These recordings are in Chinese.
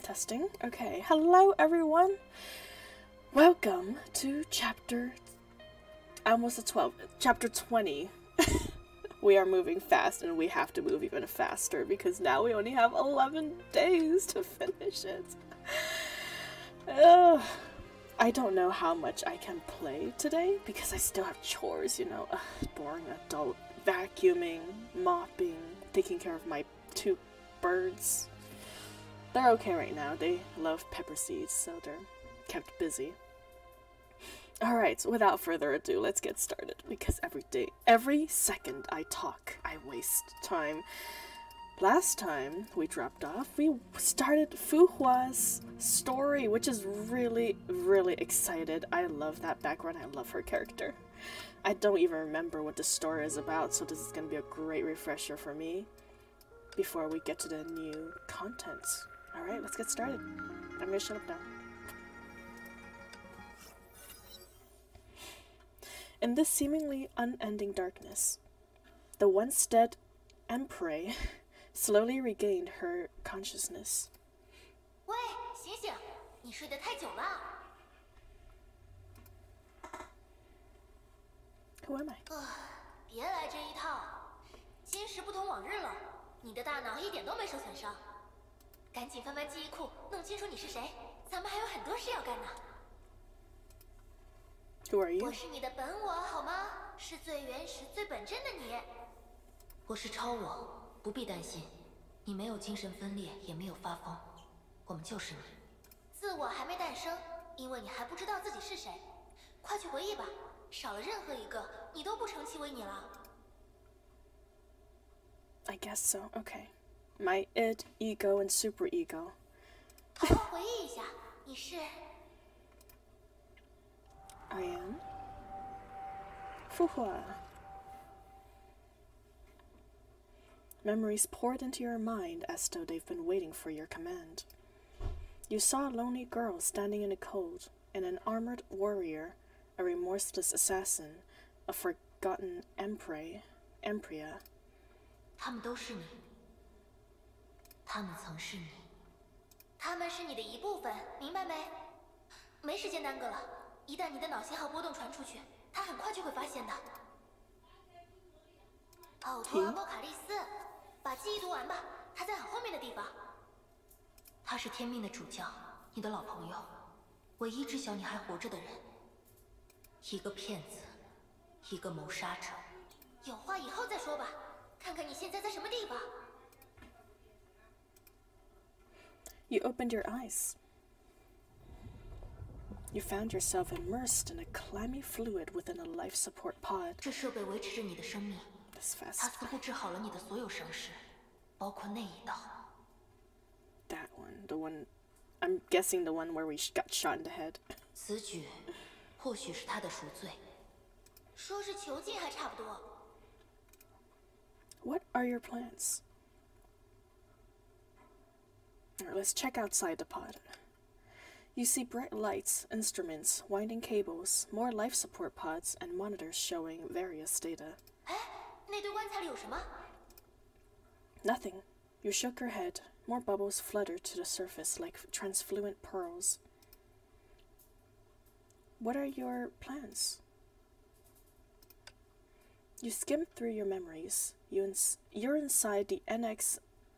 testing. Okay, hello everyone. Welcome to chapter. Almost said 12. Chapter 20. we are moving fast and we have to move even faster because now we only have 11 days to finish it. Ugh. I don't know how much I can play today because I still have chores, you know. Ugh, boring adult vacuuming, mopping, taking care of my two birds. They're okay right now. They love pepper seeds, so they're kept busy. Alright, without further ado, let's get started because every day, every second I talk, I waste time. Last time we dropped off, we started Fu Hua's story, which is really, really excited. I love that background. I love her character. I don't even remember what the story is about, so this is going to be a great refresher for me before we get to the new content. Alright, let's get started. I'm going to shut up now. In this seemingly unending darkness, the once dead Emperor slowly regained her consciousness. 喂，醒醒！你睡得太久了。Who am I? 呃，别来这一套，今时不同往日了。你的大脑一点都没受损伤。 赶紧翻翻记忆库，弄清楚你是谁。咱们还有很多事要干呢。Who are you? 我是你的本我，好吗？是最原始、最本真的你。我是超我，不必担心，你没有精神分裂，也没有发疯，我们就是你。自我还没诞生，因为你还不知道自己是谁。快去回忆吧，少了任何一个，你都不成其为你了。I guess so. Okay. My id, ego, and super ego. 好好回忆一下，你是 I am Fuhua. Memories poured into your mind as though they've been waiting for your command. You saw a lonely girl standing in the cold, and an armored warrior, a remorseless assassin, a forgotten emperor, empria. 他们都是你， 他们曾是你。他们是你的一部分，明白没？没时间耽搁了，一旦你的脑信号波动传出去，他很快就会发现的。奥托阿波卡利斯，把记忆读完吧，他在很后面的地方。他是天命的主教，你的老朋友，唯一知晓你还活着的人。一个骗子，一个谋杀者。有话以后再说吧，看看你现在在什么地方。You opened your eyes. You found yourself immersed in a clammy fluid within a life support pod. 这设备维持着你的生命， This 它 fast. 似乎治好了你的所有伤势，包括那一刀。 That one. The one. I'm guessing the one where we sh- got shot in the head. 此举或许是他的赎罪。说是囚禁还差不多。 What are your plans? Let's check outside the pod. You see bright lights, instruments, winding cables, more life support pods, and monitors showing various data. Nothing. You shook your head. More bubbles fluttered to the surface like transfluent pearls. What are your plans? You skimmed through your memories. You ins- you're inside the NX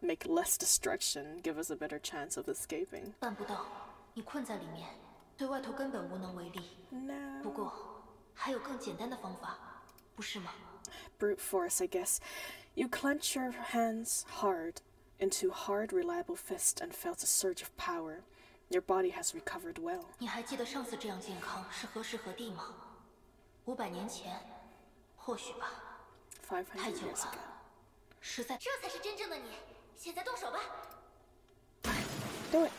make less destruction, give us a better chance of escaping. 办不到，你困在里面，对外头根本无能为力。不 No. 过，还有更简单的方法，不是吗？ Brute force, I guess. You clench your hands hard into hard, reliable fist and felt a surge of power. Your body has recovered well. 你还记得上次这样健康是何时何地吗？五百年前，或许吧， 500太久 years ago. 了，实在这才是真正的你。 现在动手吧。 Do it.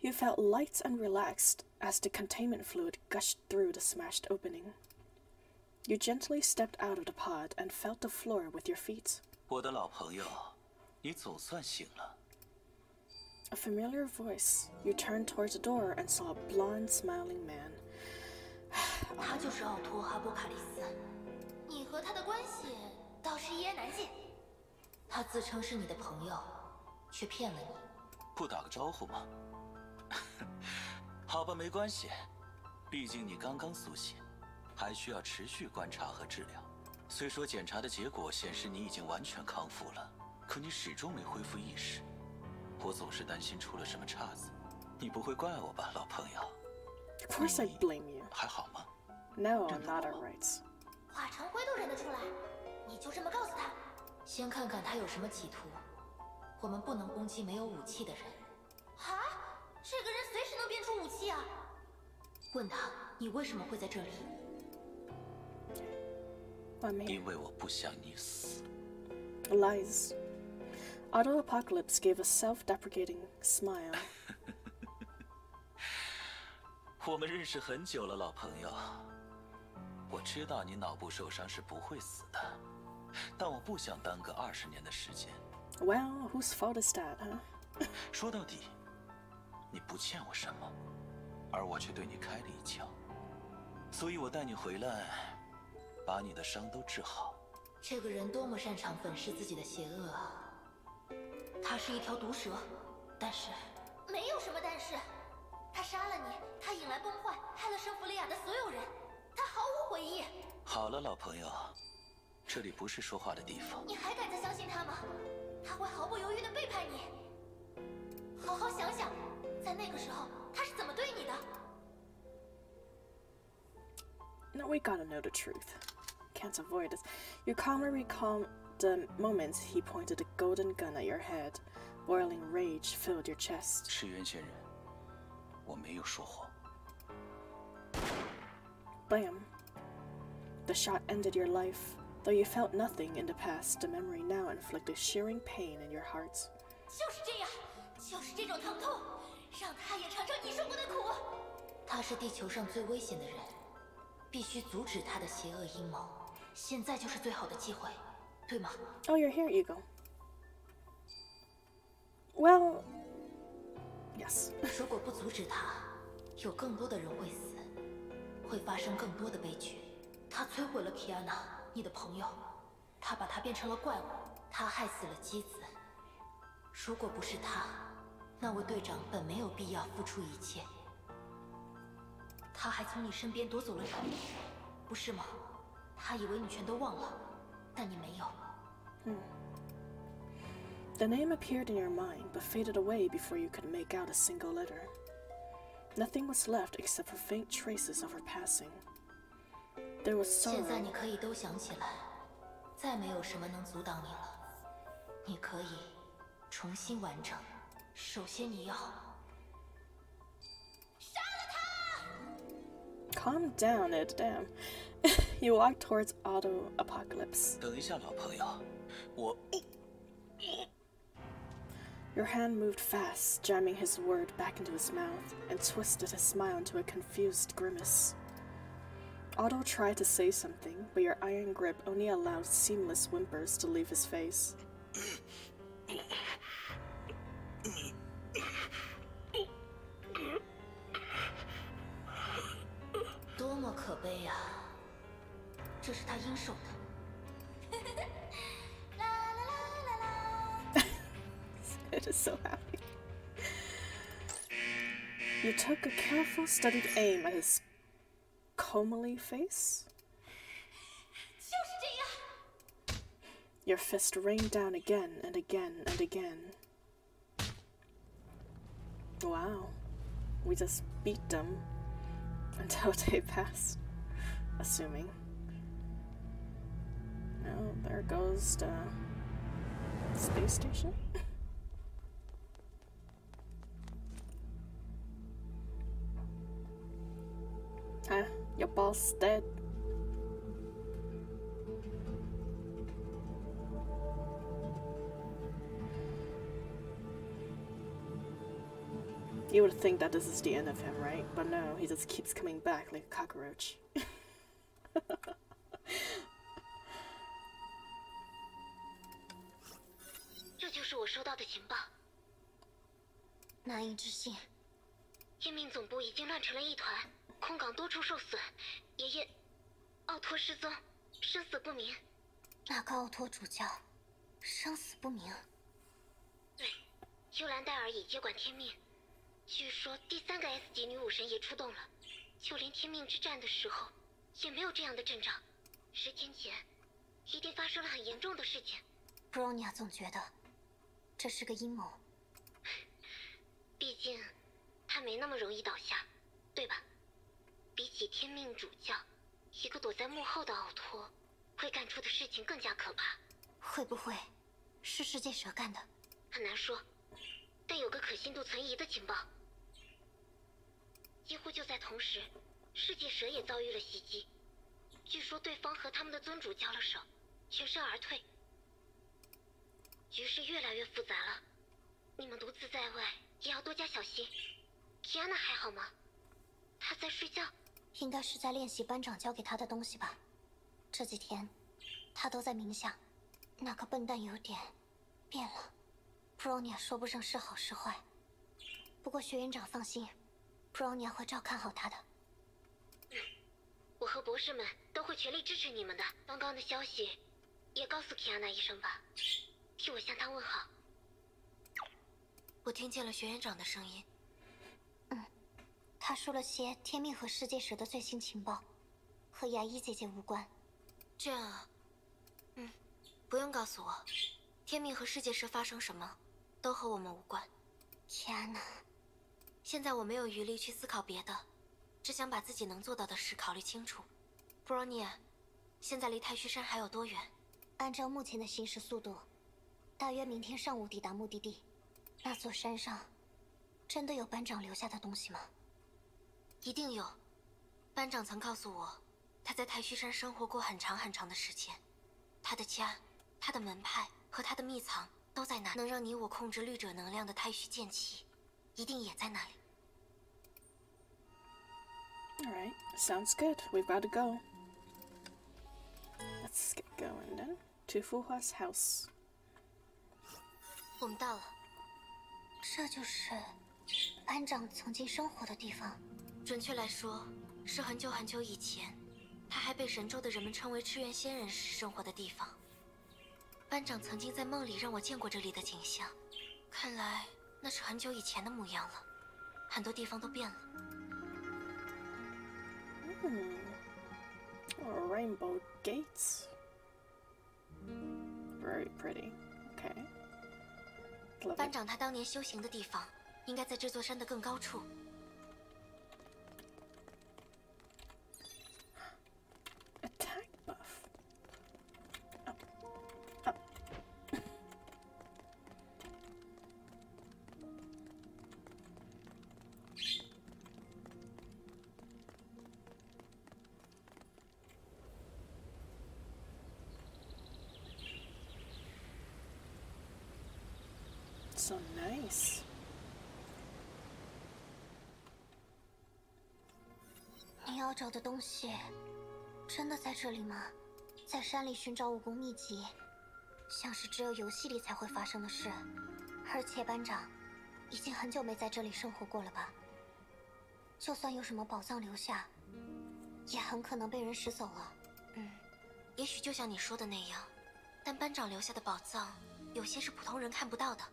You felt light and relaxed as the containment fluid gushed through the smashed opening. You gently stepped out of the pod and felt the floor with your feet. 我的老朋友，你总算醒了。A familiar voice. You turned towards the door and saw a blond, smiling man. 他就是奥托·哈波卡利斯，你和他的关系倒是一言难尽。 他自称是你的朋友，却骗了你。不打个招呼吗？好吧，没关系，毕竟你刚刚苏醒，还需要持续观察和治疗。虽说检查的结果显示你已经完全康复了，可你始终没恢复意识。我总是担心出了什么岔子。你不会怪我吧，老朋友？Of course I blame you. 还好吗？No, not alright. 化成灰都认得出来，你就这么告诉他？先看看他有什么企图。我们不能攻击没有武器的人。啊？这个人随时能变出武器啊！问他，你为什么会在这里？因为我不想你死。Lies. Auto Apocalypse gave a self-deprecating smile. 我们认识很久了，老朋友。我知道你脑部受伤是不会死的，但我不想耽搁二十年的时间。Well, whose fault is that, huh? 说到底，你不欠我什么，而我却对你开了一枪，所以我带你回来，把你的伤都治好。这个人多么擅长粉饰自己的邪恶啊！他是一条毒蛇，但是没有什么但是。他杀了你，他引来崩坏，害了圣弗利亚的所有人，他毫无悔意。好了，老朋友，这里不是说话的地方。你还敢再相信他吗？他会毫不犹豫的背叛你。好好想想，在那个时候他是怎么对你的？Now we gotta know the truth. Can't avoid it. You calmly recall the moment he pointed the golden gun at your head. Boiling rage filled your chest. 赤渊仙人，我没有说谎。Bam. The shot ended your life. Though you felt nothing in the past, the memory now inflicted shearing pain in your heart. 就是这样，就是这种疼痛，让他也尝尝你受过的苦。他是地球上最危险的人，必须阻止他的邪恶阴谋。现在就是最好的机会，对吗？Oh, you're here, Eagle. Well, yes. 如果不阻止他，有更多的人会死，会发生更多的悲剧。他摧毁了 Kiana， 你的朋友，他把他变成了怪物，他害死了姬子。如果不是他，那位队长本没有必要付出一切。他还从你身边夺走了你，不是吗？他以为你全都忘了，但你没有。嗯。The name appeared in your mind, but faded away before you could make out a single letter. Nothing was left except for faint traces of her passing. There was sorrow. 现在你可以都想起来，再没有什么能阻挡你了。你可以重新完整。首先你要杀了他。Calm down, Ed. Damn. you walk towards Auto Apocalypse. 等一下，老朋友，我。Your hand moved fast, jamming his word back into his mouth, and twisted his smile into a confused grimace. Otto tried to say something, but your iron grip only allowed seamless whimpers to leave his face. it is so happy. You took a careful, studied aim at his comely face. Your fist rained down again and again and again. Wow. We just beat them until they passed. Assuming. Oh, there goes the space station. Huh? Your boss dead? You would think that this is the end of him, right? But no, he just keeps coming back like a cockroach. 空港多处受损，爷爷奥托失踪，生死不明。那个奥托主教？生死不明。对，幽兰戴尔也接管天命。据说第三个 S 级女武神也出动了，就连天命之战的时候，也没有这样的阵仗。十天前，一定发生了很严重的事情。布罗尼亚总觉得这是个阴谋。毕竟，他没那么容易倒下，对吧？比起天命主教，一个躲在幕后的奥托，会干出的事情更加可怕。会不会是世界蛇干的？很难说，但有个可信度存疑的情报。几乎就在同时，世界蛇也遭遇了袭击。据说对方和他们的尊主交了手，全身而退。局势越来越复杂了，你们独自在外。也要多加小心。提安娜还好吗？她在睡觉，应该是在练习班长教给他的东西吧。这几天，他都在冥想。那个笨蛋有点变了。布罗尼亚说不上是好是坏，不过学院长放心，布罗尼亚会照看好他的。嗯，我和博士们都会全力支持你们的。刚刚的消息，也告诉提安娜医生吧，替我向他问好。我听见了学院长的声音。嗯，他说了些天命和世界蛇的最新情报，和牙医姐姐无关。这样啊，嗯，不用告诉我，天命和世界蛇发生什么，都和我们无关。天哪，现在我没有余力去思考别的，只想把自己能做到的事考虑清楚。布罗尼亚，现在离太虚山还有多远？按照目前的行驶速度，大约明天上午抵达目的地。那座山上，真的有班长留下的东西吗？一定有。班长曾告诉我，他在太虚山生活过很长很长的时间，他的家、他的门派和他的秘藏都在那。能让你我控制绿者能量的太虚剑气，一定也在那里。All right, sounds good. We've got to go. Let's get going then. To Fuhua's house. 我们到了。这就是班长曾经生活的地方。准确来说，是很久很久以前，他还被神州的人们称为赤焰仙人时生活的地方。班长曾经在梦里让我见过这里的景象，看来那是很久以前的模样了，很多地方都变了。嗯，Rainbow gates, very pretty. Okay. 班长他当年修行的地方，应该在这座山的更高处。要找的东西，真的在这里吗？在山里寻找武功秘籍，像是只有游戏里才会发生的事。而且班长，已经很久没在这里生活过了吧？就算有什么宝藏留下，也很可能被人拾走了。嗯，也许就像你说的那样，但班长留下的宝藏，有些是普通人看不到的。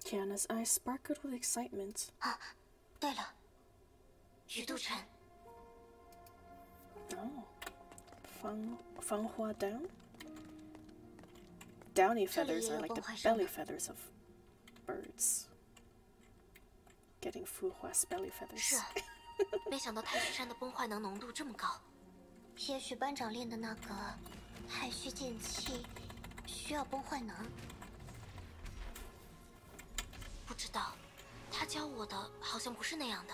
Tiana's eyes sparkled with excitement. 啊，对了，鱼肚城。Oh, Fang Fanghua down. Downy feathers are like the belly feathers of birds. Getting Fuhua's belly feathers. 是，没想到太虚山的崩坏能浓度这么高。也许班长练的那个太虚剑气需要崩坏能。不知道，他教我的好像不是那样的。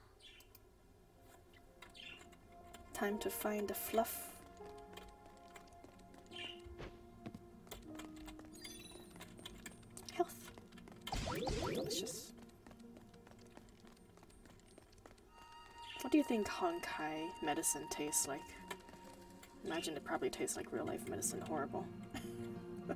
Time to find the fluff. Health. Delicious. What do you think Honkai medicine tastes like? Imagine it probably tastes like real life medicine. Horrible.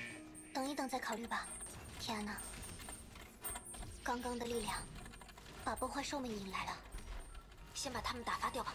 等一等再考虑吧，天哪。刚刚的力量把崩坏兽们引来了，先把他们打发掉吧。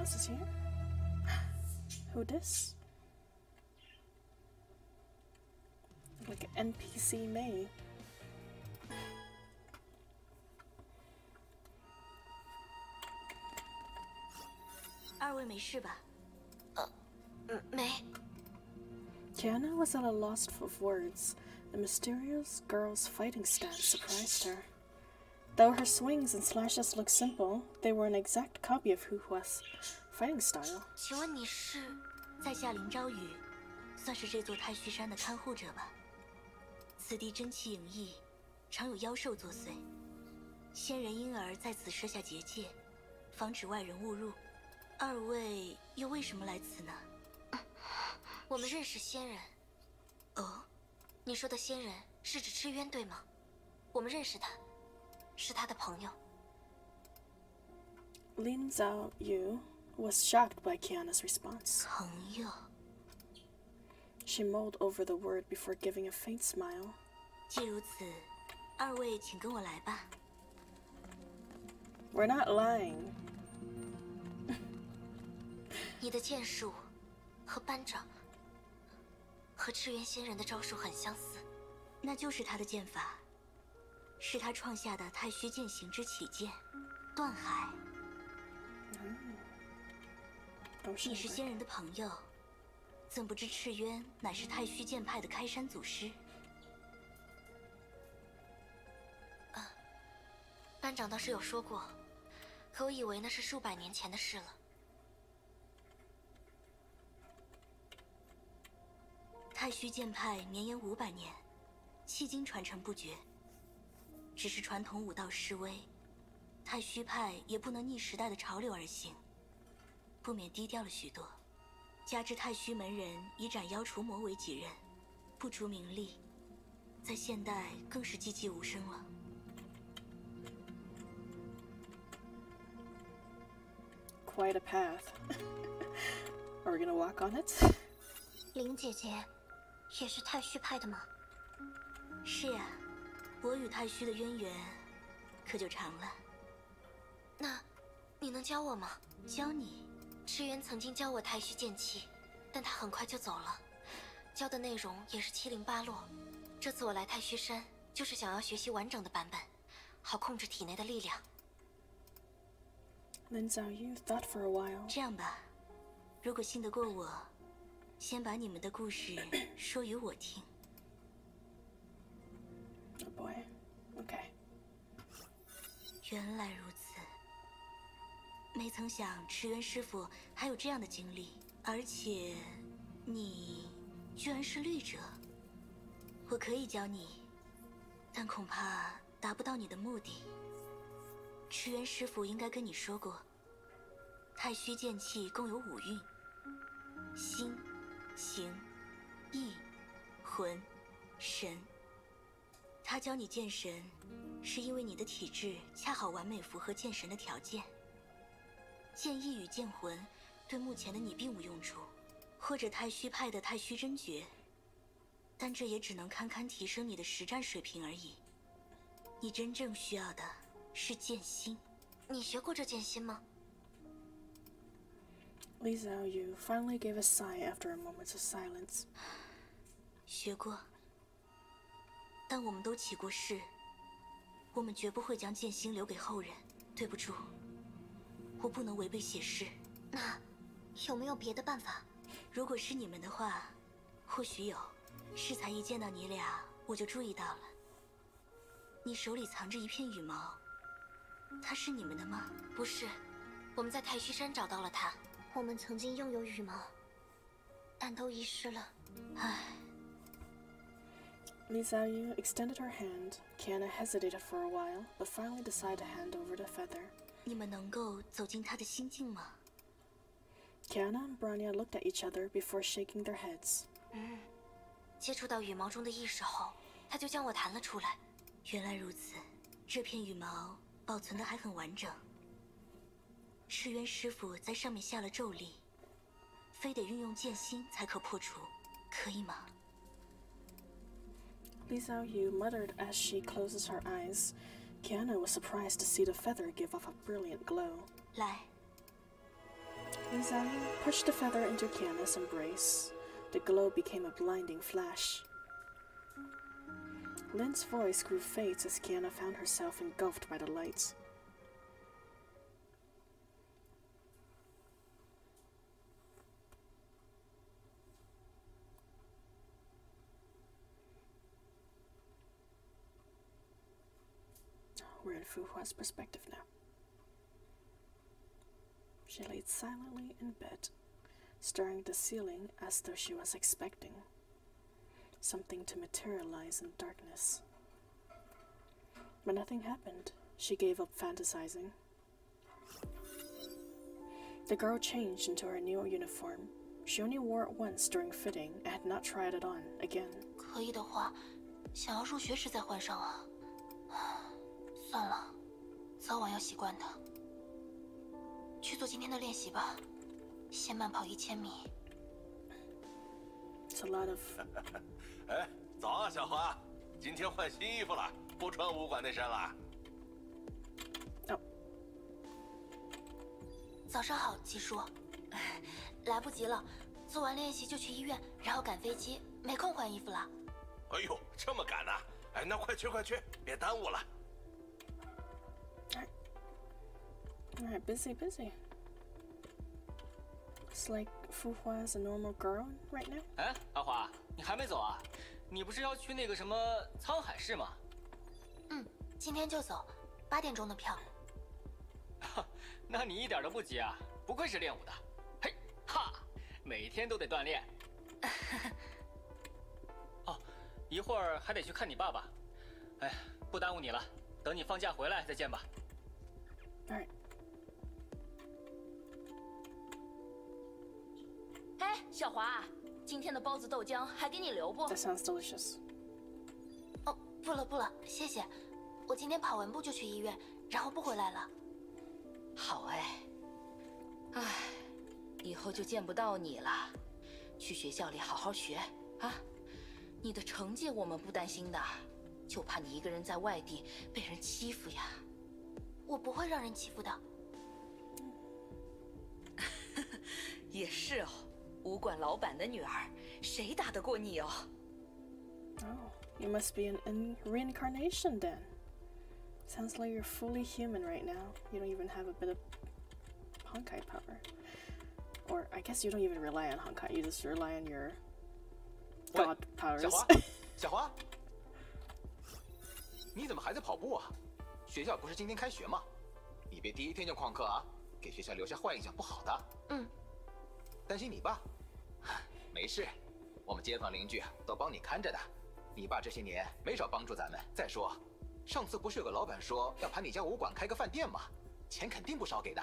else is here. Who this? Like an NPC May. Uh, Kiana was at a loss for words. The mysterious girl's fighting stance surprised her. Though her swings and slashes looked simple, they were an exact copy of Hu Hua's fighting style. 请问你是在下林朝雨，算是这座太虚山的看护者吧。此地真气隐逸，常有妖兽作祟，仙人因而在此设下结界，防止外人误入。二位又为什么来此呢？我们认识仙人？哦，你说的仙人是指赤渊对吗？我们认识他， 是他的朋友。 Lin Zhao Yu was shocked by Kiana's response. 朋友， She mulled over the word before giving a faint smile. 既如此，二位请跟我来吧。 We're not lying. 你的剑术和班长和赤渊仙人的招数很相似。那就是他的剑法， 是他创下的太虚剑行之起剑，断海。Oh, 你是仙人的朋友，怎不知赤渊乃是太虚剑派的开山祖师？啊班长倒是有说过，可我以为那是数百年前的事了。太虚剑派绵延五百年，迄今传承不绝。只是传统武道式微，太虚派也不能逆时代的潮流而行，不免低调了许多。加之太虚门人以斩妖除魔为己任，不逐名利，在现代更是寂寂无声了。Quite a path. Are we gonna walk on it? 林姐姐也是太虚派的吗？是呀，我与太虚的渊源可就长了。那，你能教我吗？教你，赤渊曾经教我太虚剑气，但他很快就走了，教的内容也是七零八落。这次我来太虚山，就是想要学习完整的版本，好控制体内的力量。Lin Zhao Yu thought for a while. 这样吧，如果信得过我，先把你们的故事说与我听。Oh boy. Okay. 原来如此，没曾想池原师傅还有这样的经历，而且你居然是律者。我可以教你，但恐怕达不到你的目的。池原师傅应该跟你说过，太虚剑气共有五蕴：心、形、意、魂、神。他教你剑神，是因为你的体质恰好完美符合剑神的条件。剑意与剑魂对目前的你并无用处，或者太虚派的太虚真诀，但这也只能堪堪提升你的实战水平而已。你真正需要的是剑心。你学过这剑心吗？Li Xiaoyu finally gave a sigh after a moment of silence. 学过，但我们都起过誓，我们绝不会将剑心留给后人。对不住，我不能违背血誓。那有没有别的办法？如果是你们的话，或许有。适才一见到你俩，我就注意到了。你手里藏着一片羽毛，它是你们的吗？不是，我们在太虚山找到了它。我们曾经拥有羽毛，但都遗失了。唉，Li Xiaoyu extended her hand. Kiana hesitated for a while, but finally decided to hand over the feather. 你们能够走进他的心境吗？ Kiana and Branya looked at each other before shaking their heads. 接触到羽毛中的意识后，它就将我弹了出来。原来如此，这片羽毛保存的还很完整。赤渊师傅在上面下了咒力，非得运用剑心才可破除，可以吗？ Li Xiaoyu muttered as she closes her eyes. Kiana was surprised to see the feather give off a brilliant glow. 来，Li Xiaoyu um, pushed the feather into Kiana's embrace. The glow became a blinding flash. Lin's voice grew faint as Kiana found herself engulfed by the lights. in Fu Hua's perspective now. She laid silently in bed, staring at the ceiling as though she was expecting something to materialize in darkness. But nothing happened. She gave up fantasizing. The girl changed into her new uniform. She only wore it once during fitting and had not tried it on again. 可以的话，想要入学时再换上啊。 算了，早晚要习惯的。去做今天的练习吧，先慢跑一千米。It's a lot of 哎，早啊，小花，今天换新衣服了，不穿武馆那身了。oh 早上好，季叔。来不及了，做完练习就去医院，然后赶飞机，没空换衣服了。哎呦，这么赶呢、哎，那快去快去，别耽误了。Alright, busy, busy. It's like Fu Hua is a normal girl right now. 哎，阿华，你还没走啊？你不是要去那个什么沧海市吗？嗯，今天就走，八点钟的票。那你一点都不急啊！不愧是练武的，嘿哈，每天都得锻炼。哦，一会儿还得去看你爸爸。哎，不耽误你了，等你放假回来再见吧。小华，今天的包子豆浆还给你留不？That sounds delicious. 哦，不了不了，谢谢。我今天跑完步就去医院，然后不回来了。好哎。哎，以后就见不到你了。去学校里好好学啊！你的成绩我们不担心的，就怕你一个人在外地被人欺负呀。我不会让人欺负的。也是哦，武馆老板的女儿，谁打得过你哦？ Oh, you must be an in- reincarnation then. Sounds like you're fully human right now. You don't even have a bit of Honkai power. Or I guess you don't even rely on Honkai, you just rely on your 喂 god powers. 小华，小华，你怎么还在跑步啊？学校不是今天开学吗？你别第一天就旷课啊，给学校留下坏印象不好的。嗯， 担心你爸？没事，我们街坊邻居都帮你看着的。你爸这些年没少帮助咱们。再说，上次不是有个老板说要盘你家武馆开个饭店吗？钱肯定不少给的。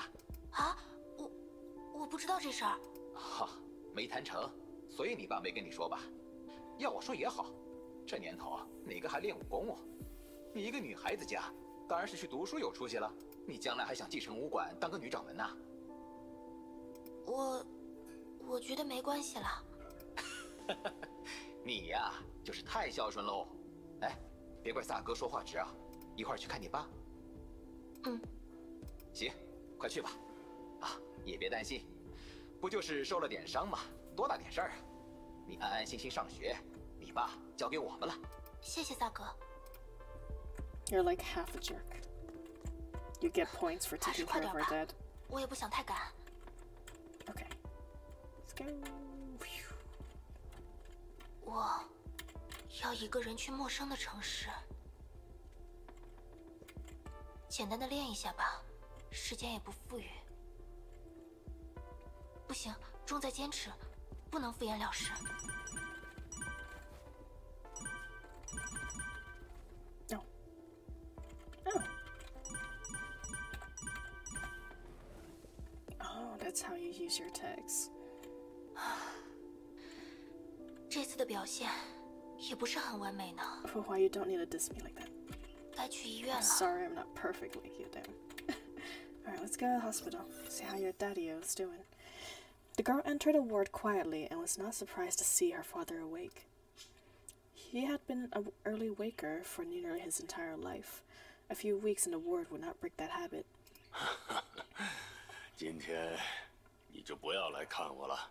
啊，我我不知道这事儿。哈，没谈成，所以你爸没跟你说吧？要我说也好，这年头哪个还练武功啊？你一个女孩子家，当然是去读书有出息了。你将来还想继承武馆当个女掌门呐？我我觉得没关系了。你呀，就是太孝顺喽。哎，别怪萨哥说话直啊，一会儿去看你爸。嗯，行，快去吧。啊，也别担心，不就是受了点伤吗？多大点事儿啊！你安安心心上学，你爸交给我们了。谢谢萨哥。You're like half a jerk. You get points for taking care of 点 our dad. 我也不想太赶。我要一个人去陌生的城市，简单的练一下吧，时间也不富裕。不行，重在坚持，不能敷衍了事。No. Oh. Oh, that's how you use your tags. 这次的表现也不是很完美呢， For why you don't need to diss me like that. 该去医院了。 Sorry, I'm not perfect like you, damn. Alright, let's go to the hospital. See how your daddy is doing. The girl entered the ward quietly and was not surprised to see her father awake. He had been an early waker for nearly his entire life. A few weeks in the ward would not break that habit. 今天你就不要来看我了。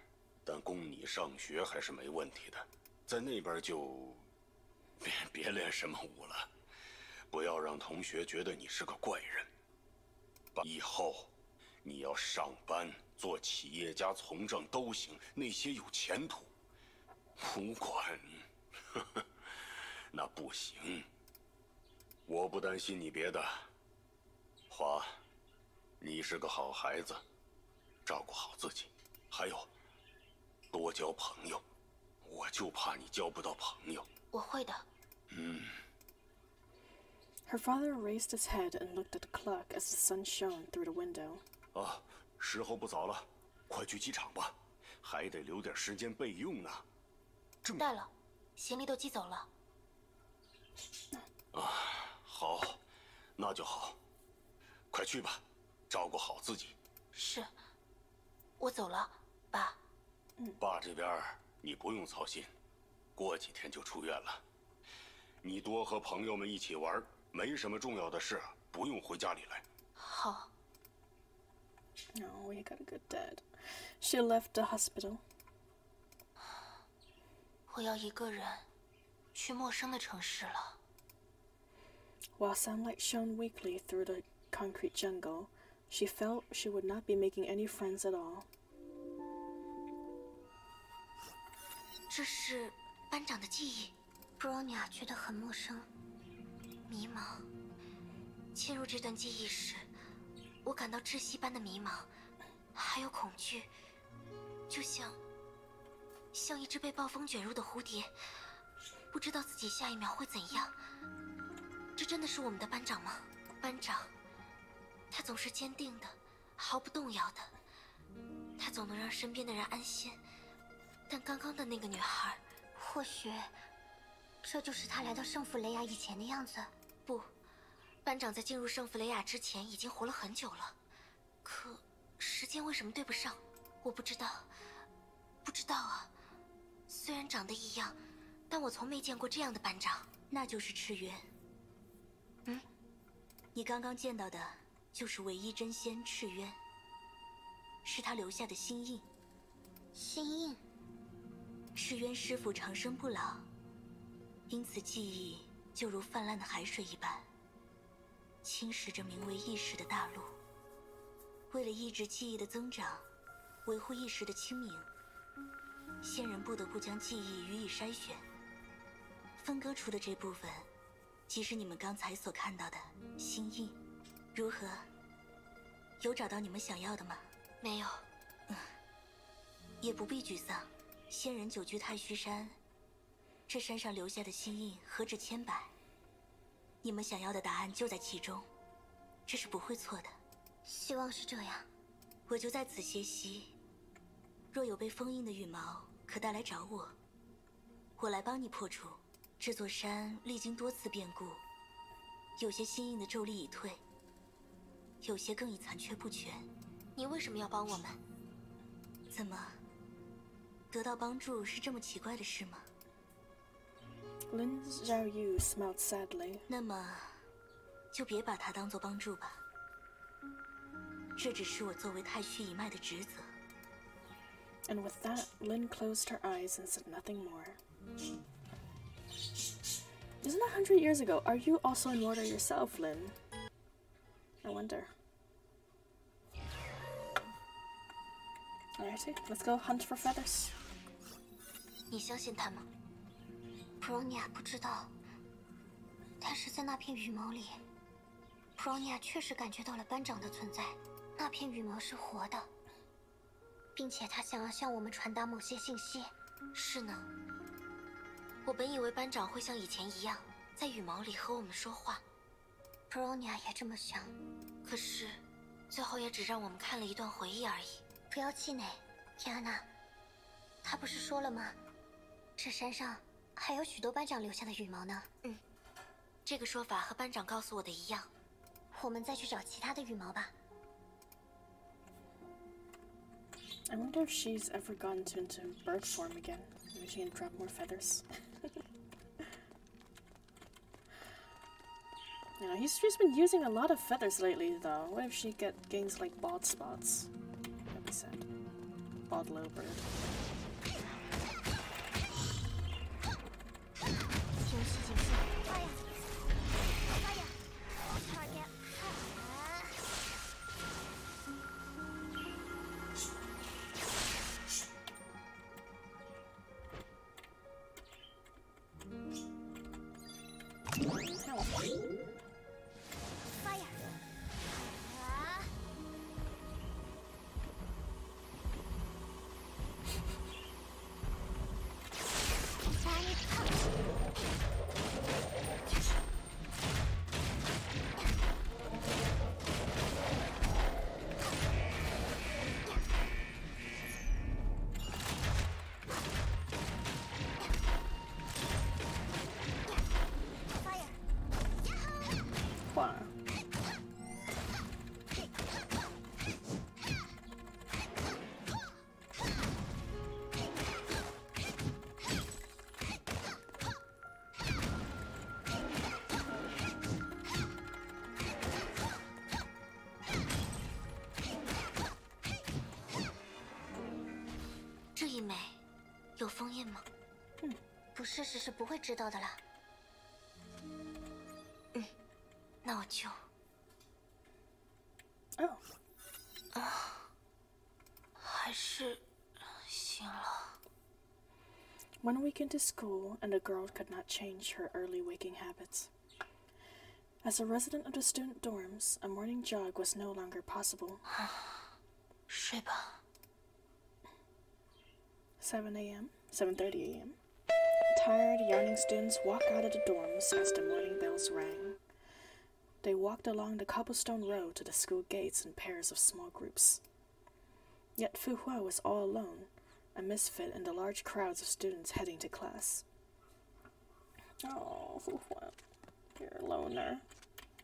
但供你上学还是没问题的。在那边就别别练什么武了，不要让同学觉得你是个怪人。以后你要上班、做企业家、从政都行，那些有前途。武馆，那不行。我不担心你别的，华，你是个好孩子，照顾好自己，还有多交朋友。我就怕你交不到朋友。我会的。嗯 Her father raised his head and looked at the clock as the sun shone through the window. 啊，时候不早了，快去机场吧，还得留点时间备用呢。带了，行李都寄走了。啊好，那就好，快去吧，照顾好自己。是，我走了，爸。爸这边你不用操心，过几天就出院了。你多和朋友们一起玩，没什么重要的事，不用回家里来。好，Oh, we got a good dad. She left the hospital. 我要一个人去陌生的城市了。While sunlight shone weakly through the concrete jungle, she felt she would not be making any friends at all. 这是班长的记忆。布罗尼亚觉得很陌生、迷茫。进入这段记忆时，我感到窒息般的迷茫，还有恐惧，就像像一只被暴风卷入的蝴蝶，不知道自己下一秒会怎样。这真的是我们的班长吗？班长，他总是坚定的，毫不动摇的，他总能让身边的人安心。但刚刚的那个女孩，或许这就是他来到圣弗雷亚以前的样子。不，班长在进入圣弗雷亚之前已经活了很久了，可时间为什么对不上？我不知道，不知道啊。虽然长得一样，但我从没见过这样的班长。那就是赤渊。嗯，你刚刚见到的，就是唯一真仙赤渊。是他留下的心印。心印。赤渊师傅长生不老，因此记忆就如泛滥的海水一般，侵蚀着名为意识的大陆。为了抑制记忆的增长，维护意识的清明，仙人不得不将记忆予以筛选，分割出的这部分，即是你们刚才所看到的心印。如何？有找到你们想要的吗？没有。嗯，也不必沮丧。仙人久居太虚山，这山上留下的心印何止千百？你们想要的答案就在其中，这是不会错的。希望是这样，我就在此歇息。若有被封印的羽毛，可带来找我，我来帮你破除。这座山历经多次变故，有些心印的咒力已退，有些更已残缺不全。你为什么要帮我们？怎么，得到帮助是这么奇怪的事吗？Lin Xiaoyu smiled sadly. 那么，就别把它当做帮助吧。这只是我作为太虚一脉的职责。And with that, Lin closed her eyes and said nothing more. Isn't a hundred years ago? Are you also an order yourself, Lin? I wonder. Alrighty, let's go hunt for feathers. 你相信他吗？普罗尼亚不知道，但是在那片羽毛里，普罗尼亚确实感觉到了班长的存在。那片羽毛是活的，并且他想要向我们传达某些信息。是呢，我本以为班长会像以前一样，在羽毛里和我们说话。普罗尼亚也这么想，可是，最后也只让我们看了一段回忆而已。不要气馁，天安娜。他不是说了吗？这山上还有许多班长留下的羽毛呢。嗯，这个说法和班长告诉我的一样。我们再去找其他的羽毛吧。I wonder if she's ever gone to, into bird form again. Maybe she can drop more feathers. you know, he's just been using a lot of feathers lately, though. What if she get gains like bald spots? That'd be sad. Bald low bird. 有封印吗？嗯，不试试是不会知道的啦。嗯，那我就……哦，啊，还是醒了。One week into school, and a girl could not change her early waking habits. As a resident of the student dorms, a morning jog was no longer possible. 睡吧。 7 a.m., 7.30 a.m. Tired, yarning students walk out of the dorms as the morning bells rang. They walked along the cobblestone road to the school gates in pairs of small groups. Yet Fu Hua was all alone, a misfit in the large crowds of students heading to class. Oh, Fu Hua, you're a loner.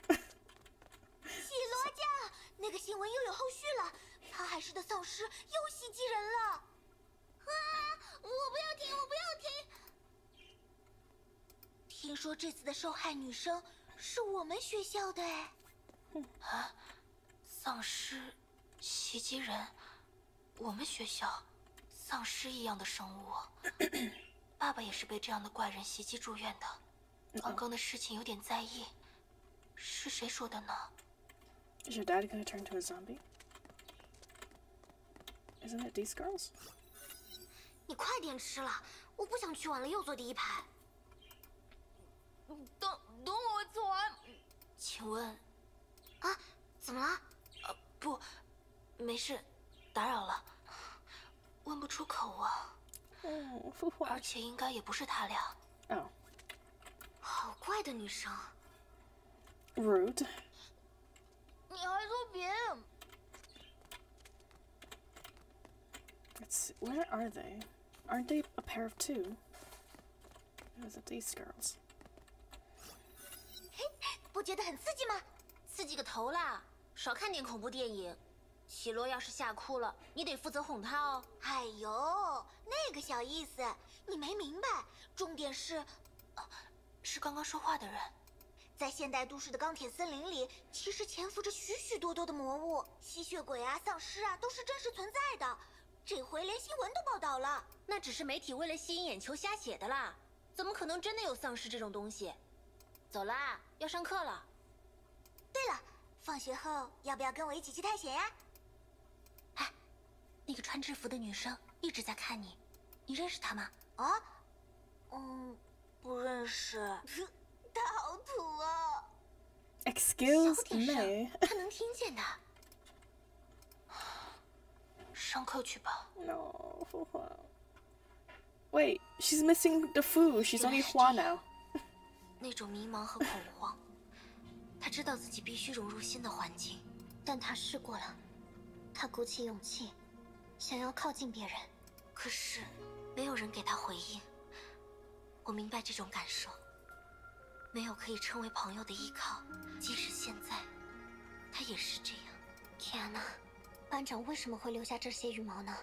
喜罗家，那个新闻又有后续了。 他海市的丧尸又袭击人了！ 啊！我不要停！我不要停！听说这次的受害女生是我们学校的哎。啊！丧尸袭击人，我们学校丧尸一样的生物。爸爸也是被这样的怪人袭击住院的。刚刚的事情有点在意，是谁说的呢？Is your dad gonna turn to a zombie? Isn't it these girls? 你快点吃了，我不想去晚了又坐第一排。等等我做完。请问，啊，怎么了？呃，不，没事，打扰了。问不出口啊。嗯，而且应该也不是他俩。哦。好怪的女生。Rude。你还说别。Let's see. Where are they? Aren't they a pair of two? Is it these girls? 嘿，不觉得很刺激吗？刺激个头啦！少看点恐怖电影。喜罗要是吓哭了，你得负责哄他哦。哎呦，那个小意思，你没明白。重点是，是刚刚说话的人，在现代都市的钢铁森林里，其实潜伏着许许多多的魔物，吸血鬼啊、丧尸啊，都是真实存在的。这回连新闻都报道了，那只是媒体为了吸引眼球瞎写的啦，怎么可能真的有丧尸这种东西？走啦，要上课了。对了，放学后要不要跟我一起去探险呀？哎那个穿制服的女生一直在看你，你认识她吗？啊？嗯，不认识。她好土啊！Excuse me。她能听见的。上课去吧。No. Wait, she's missing the food. She's only 花 now. 那种迷茫和恐慌，她知道自己必须融入新的环境，但她试过了。她鼓起勇气。想要靠近别人，可是没有人给他回应。我明白这种感受，没有可以称为朋友的依靠，即使现在，他也是这样。天哪，班长为什么会留下这些羽毛呢？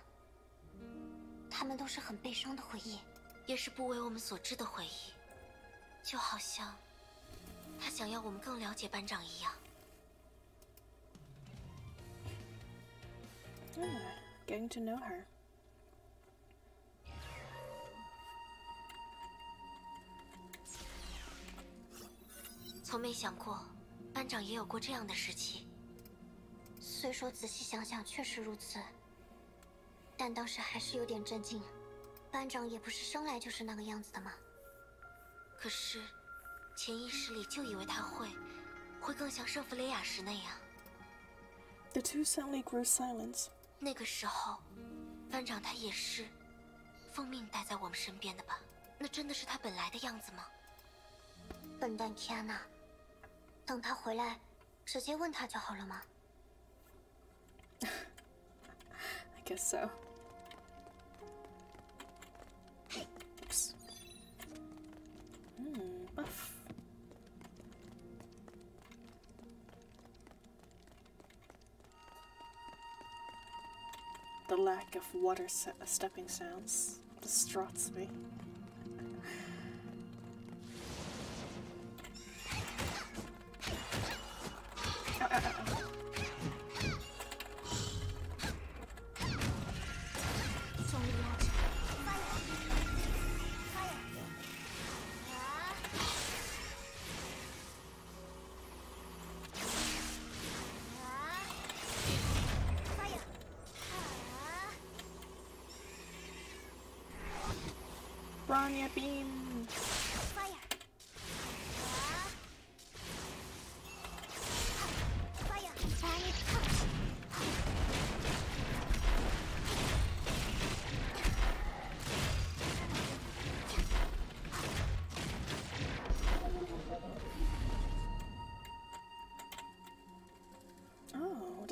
他们都是很悲伤的回忆，也是不为我们所知的回忆，就好像他想要我们更了解班长一样。嗯。getting to know her. 从没想过，班长也有过这样的时期。虽说仔细想想确实如此，但当时还是有点震惊。班长也不是生来就是那个样子的嘛。可是，潜意识里就以为他会，会更像圣弗雷雅时那样。The two suddenly grew silent. 那个时候，班长他也是奉命待在我们身边的吧？那真的是他本来的样子吗？笨蛋 Kiana，等他回来，直接问他就好了吗 I guess so. Hmm, buff. The lack of water stepping sounds distraughts me.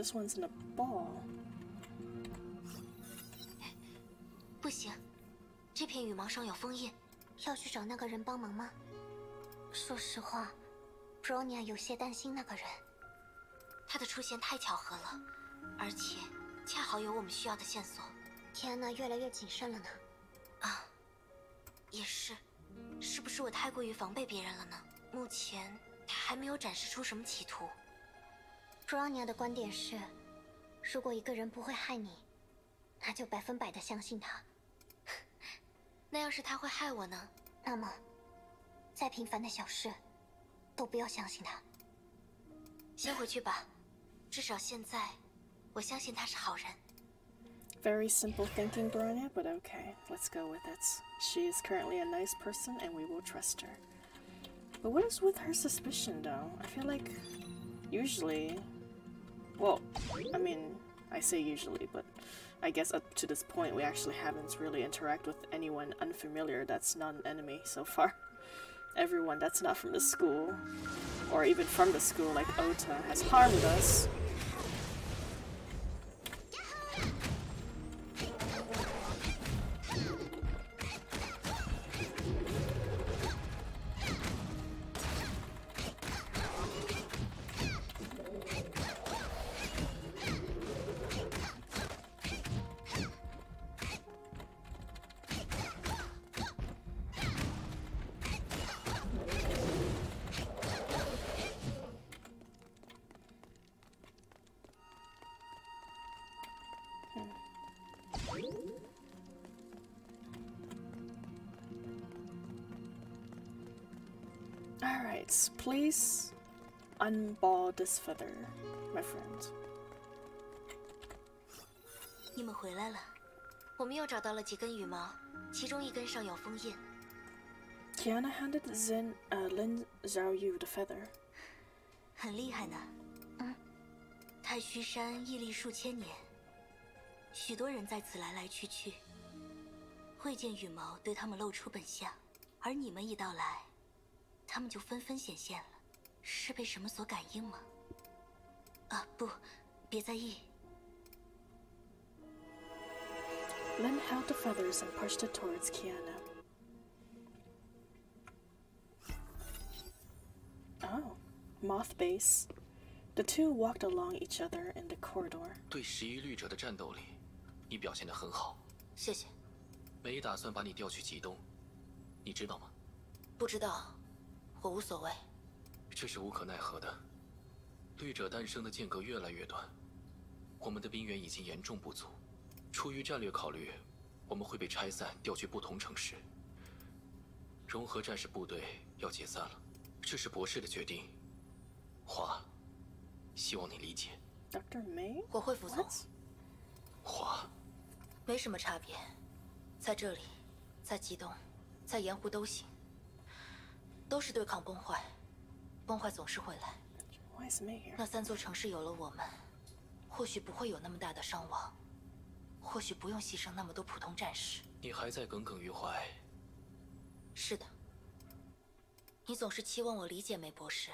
This one's in a ball. 不行。这片羽毛上有封印，要去找那个人帮忙吗？说实话，Bronya 有些担心那个人。他的出现太巧合了，而且恰好有我们需要的线索。天呐，越来越谨慎了呢。啊，也是，是不是我太过于防备别人了呢？目前他还没有展示出什么企图。布朗尼亚的观点是，如果一个人不会害你，那就百分百的相信他。那要是他会害我呢？那么，再平凡的小事，都不要相信他。先回去吧，至少现在，我相信他是好人。Very simple thinking, Bronya, but okay, let's go with it. She is currently a nice person and we will trust her. But what is with her suspicion, though? I feel like usually. well, I mean, I say usually, but I guess up to this point we actually haven't really interacted with anyone unfamiliar that's not an enemy so far. Everyone that's not from the school, or even from the school like Ota, has harmed us. Alright, please unball this feather, my friend. 你们回来了，我们又找到了几根羽毛，其中一根上有封印。 Kiana handed Zin, uh, Lin Xiaoyu the feather. 很厉害呢。嗯，太虚山屹立数千年，许多人在此来来去去，会见羽毛对他们露出本相，而你们一到来， 他们就纷纷显现了。是被什么所感应吗？啊，不，别在意。 Lin held the feathers and pushed it towards Kiana. Oh, moth base. The two walked along each other in the corridor. 对十一律者的战斗力，你表现得很好。谢谢。没打算把你调去极东，你知道吗？不知道， 我无所谓。这是无可奈何的。律者诞生的间隔越来越短，我们的兵源已经严重不足。出于战略考虑，我们会被拆散，调去不同城市。融合战士部队要解散了，这是博士的决定。华，希望你理解。May? 我会服从。华，没什么差别，在这里，在极东，在盐湖都行，都是对抗崩坏。崩坏总是会来。那三座城市有了我们，或许不会有那么大的伤亡，或许不用牺牲那么多普通战士。你还在耿耿于怀？是的，你总是期望我理解梅博士，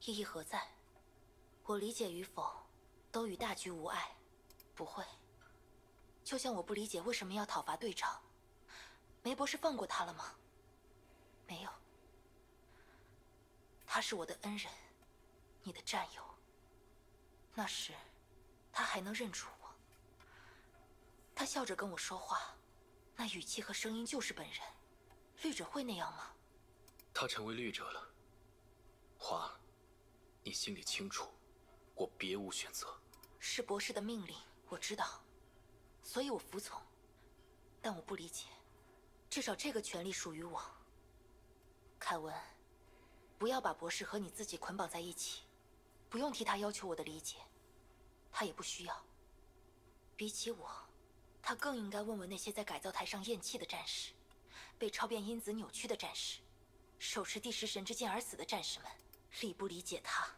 意义何在？我理解与否，都与大局无碍。不会，就像我不理解为什么要讨伐队长。梅博士放过他了吗？没有。他是我的恩人，你的战友。那时，他还能认出我。他笑着跟我说话，那语气和声音就是本人。律者会那样吗？他成为律者了。华，你心里清楚，我别无选择。是博士的命令，我知道，所以我服从。但我不理解，至少这个权利属于我。凯文，不要把博士和你自己捆绑在一起，不用替他要求我的理解，他也不需要。比起我，他更应该问问那些在改造台上咽气的战士，被超变因子扭曲的战士，手持第十神之剑而死的战士们，理不理解他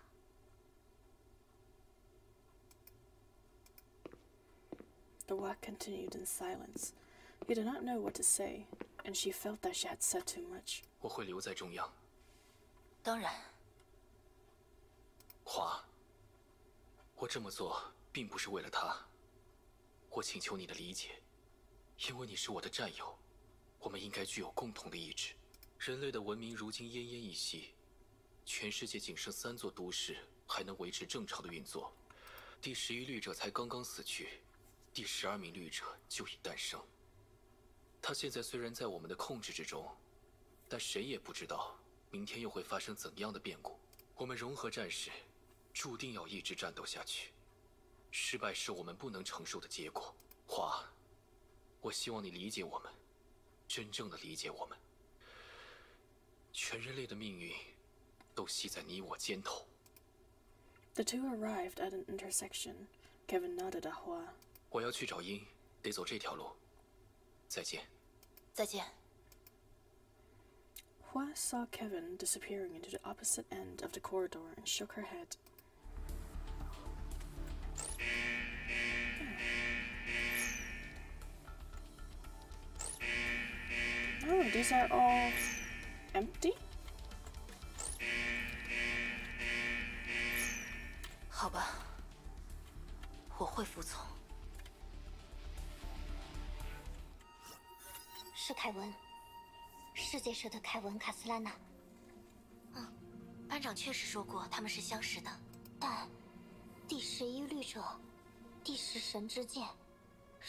？The walk continued in silence. He did not know what to say, and she felt that she had said too much. 我会留在中央。当然，华，我这么做并不是为了他。我请求你的理解，因为你是我的战友，我们应该具有共同的意志。人类的文明如今奄奄一息，全世界仅剩三座都市还能维持正常的运作。第十一律者才刚刚死去，第十二名律者就已诞生。他现在虽然在我们的控制之中，但谁也不知道明天又会发生怎样的变故。我们融合战士，注定要一直战斗下去。失败是我们不能承受的结果。华，我希望你理解我们，真正的理解我们。全人类的命运，都系在你我肩头。The two arrived at an intersection. Kevin nodded at Hua. 我要去找鹰，得走这条路。再见。再见。Hua saw Kevin disappearing into the opposite end of the corridor and shook her head. Oh, these are all empty? 好吧，我会服从。是凯文， 世界社的凯文·卡斯拉纳。嗯，班长确实说过他们是相识的，但第十一律者、第十神之剑、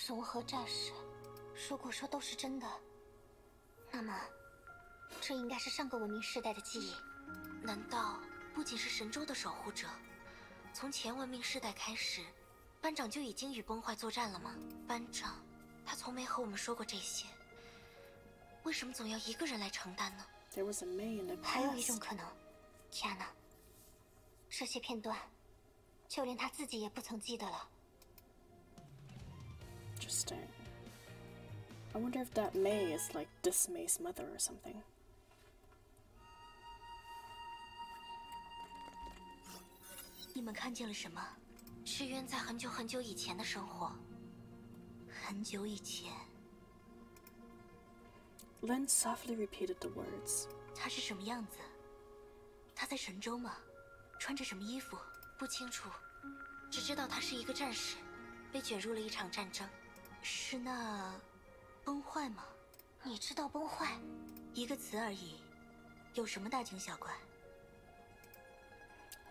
融合战士，如果说都是真的，那么这应该是上个文明时代的记忆。难道不仅是神州的守护者？从前文明世代开始，班长就已经与崩坏作战了吗？班长，他从没和我们说过这些。为什么总要一个人来承担呢？还有一种可能，奇亚娜，这些片段，就连他自己也不曾记得了。Interesting. I wonder if that May is like this May's mother or something. 你们看见了什么？是渊在很久很久以前的生活。很久以前。Lin softly repeated the words. 他是什么样子？他在神州吗？穿着什么衣服？不清楚，只知道他是一个战士，被卷入了一场战争。是那崩坏吗？你知道崩坏？一个词而已，有什么大惊小怪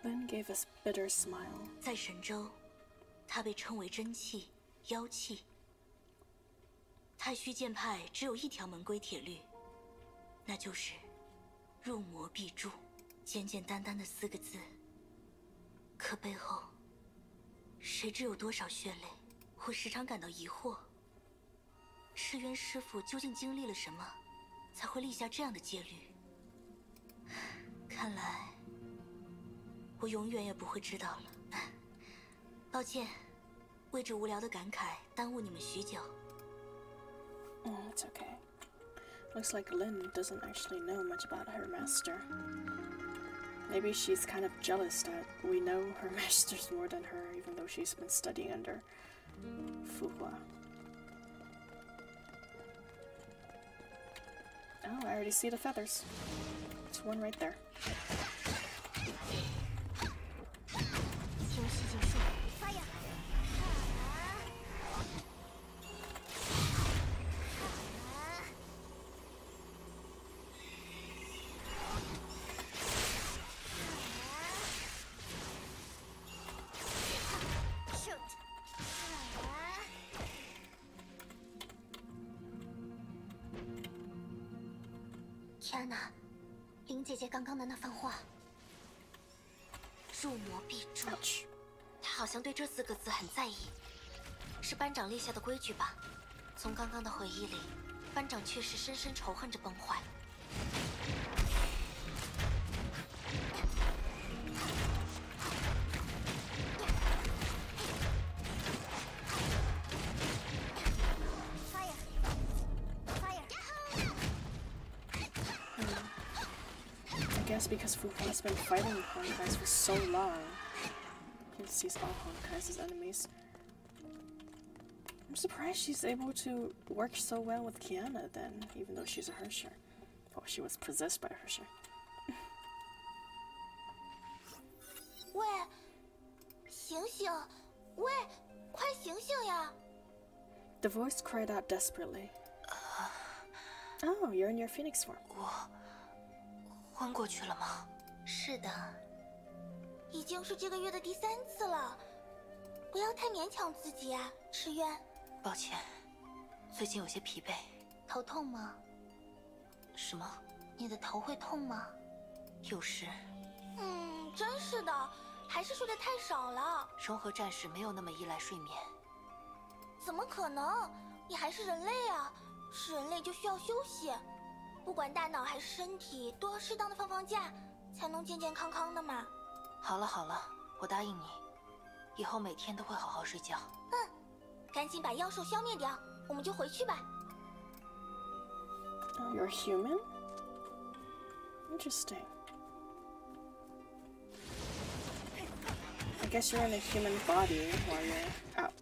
？Lin gave a bitter smile. 在神州，他被称为真气、妖气。太虚剑派只有一条门规铁律，那就是入魔必诛。简简单单的四个字，可背后，谁知有多少血泪？我时常感到疑惑：赤渊师傅究竟经历了什么，才会立下这样的戒律？看来……我永远也不会知道了。抱歉，为这无聊的感慨耽误你们许久。Oh, it's okay. Looks like Lin doesn't actually know much about her master. Maybe she's kind of jealous that we know her masters more than her, even though she's been studying under Fu Hua. Oh, I already see the feathers. It's one right there. 话，入魔必诛。他好像对这四个字很在意，是班长立下的规矩吧？从刚刚的回忆里，班长确实深深仇恨着崩坏。because Fu has been fighting Honkais for so long. He sees all Honkais as enemies. I'm surprised she's able to work so well with Kiana then, even though she's a Hersher. Well, she was possessed by a Hersher. 喂，醒醒！喂，快醒醒呀！” The voice cried out desperately. Oh, you're in your phoenix form. 昏过去了吗？ 是的，已经是这个月的第三次了。不要要太勉强自己啊，赤渊。抱歉，最近有些疲惫。头痛吗？什么？你的头会痛吗？有时。嗯，真是的，还是睡得太少了。融合战士没有那么依赖睡眠。怎么可能？你还是人类啊，是人类就需要休息，不管大脑还是身体，都要适当的放放假，才能健健康康的嘛。好了好了，我答应你，以后每天都会好好睡觉。嗯，赶紧把妖兽消灭掉，我们就回去吧。Oh, you're human? Interesting. I guess you're in a human body while you're out.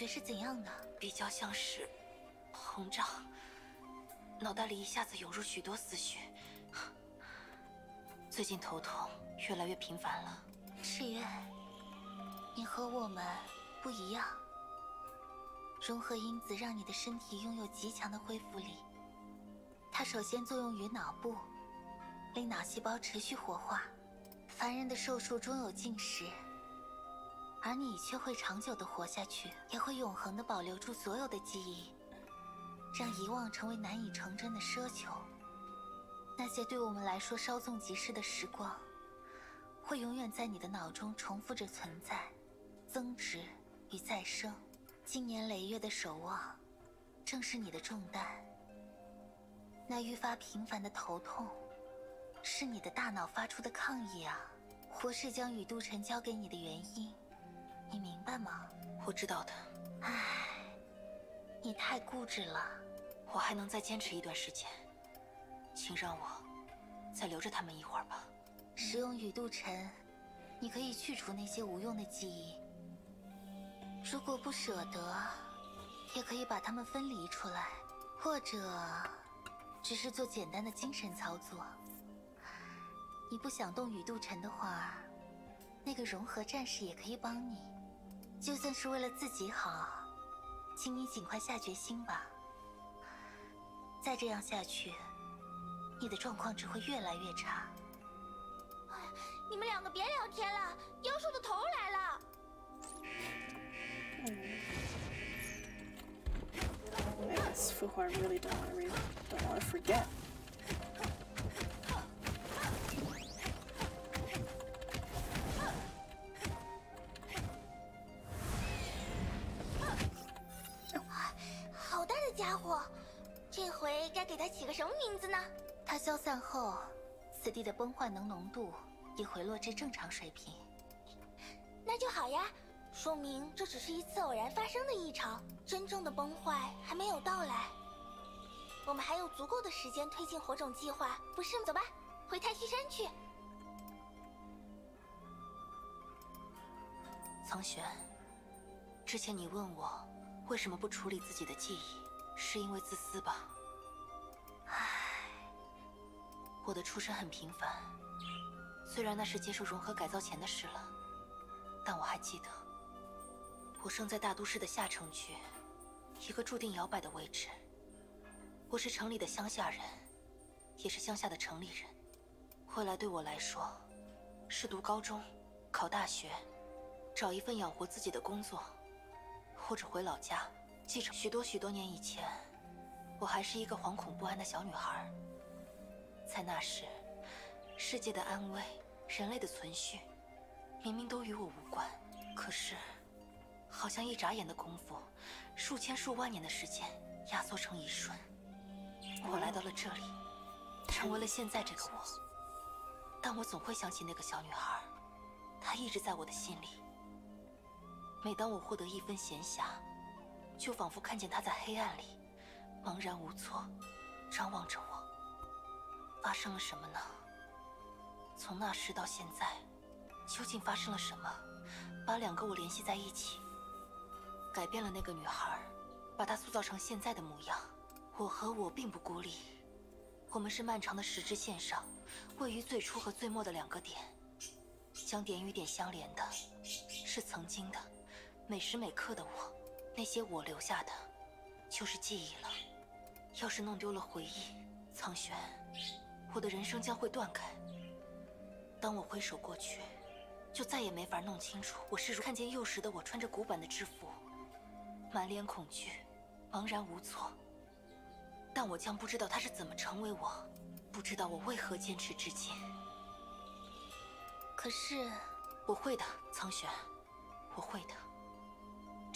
觉是怎样的？比较像是膨胀，脑袋里一下子涌入许多思绪。最近头痛越来越频繁了。赤月，你和我们不一样。融合因子让你的身体拥有极强的恢复力。它首先作用于脑部，令脑细胞持续活化。凡人的寿数终有尽时，而你却会长久的活下去，也会永恒的保留住所有的记忆，让遗忘成为难以成真的奢求。那些对我们来说稍纵即逝的时光，会永远在你的脑中重复着存在、增值与再生。经年累月的守望，正是你的重担。那愈发频繁的头痛，是你的大脑发出的抗议啊！活是将宇度尘交给你的原因，你明白吗？我知道的，唉，你太固执了。我还能再坚持一段时间，请让我再留着他们一会儿吧。使用雨渡尘，你可以去除那些无用的记忆。如果不舍得，也可以把它们分离出来，或者只是做简单的精神操作。你不想动雨渡尘的话，那个融合战士也可以帮你。就算是为了自己好，请你尽快下决心吧。再这样下去，你的状况只会越来越差。你们两个别聊天了，妖兽的头来了。I guess Fuhua really don't want to re- don't want to forget. 家伙，这回该给他起个什么名字呢？它消散后，此地的崩坏能浓度已回落至正常水平。那就好呀，说明这只是一次偶然发生的异常，真正的崩坏还没有到来。我们还有足够的时间推进火种计划，不是？走吧，回太虚山去。苍玄，之前你问我为什么不处理自己的记忆，是因为自私吧？唉，我的出身很平凡，虽然那是接受融合改造前的事了，但我还记得，我生在大都市的下城区，一个注定摇摆的位置。我是城里的乡下人，也是乡下的城里人。未来对我来说，是读高中，考大学，找一份养活自己的工作，或者回老家继承。许多许多年以前，我还是一个惶恐不安的小女孩。在那时，世界的安危、人类的存续，明明都与我无关，可是，好像一眨眼的功夫，数千数万年的时间压缩成一瞬，我来到了这里，成为了现在这个我。但我总会想起那个小女孩，她一直在我的心里。每当我获得一分闲暇，就仿佛看见他在黑暗里，茫然无措，张望着我。发生了什么呢？从那时到现在，究竟发生了什么，把两个我联系在一起，改变了那个女孩，把她塑造成现在的模样。我和我并不孤立，我们是漫长的时之线上，位于最初和最末的两个点，将点与点相连的，是曾经的，每时每刻的我。那些我留下的，就是记忆了。要是弄丢了回忆，苍玄。我的人生将会断开。当我挥手过去，就再也没法弄清楚我是如看见幼时的我穿着古板的制服，满脸恐惧，茫然无措。但我将不知道他是怎么成为我，不知道我为何坚持至今。可是，我会的，苍玄，我会的。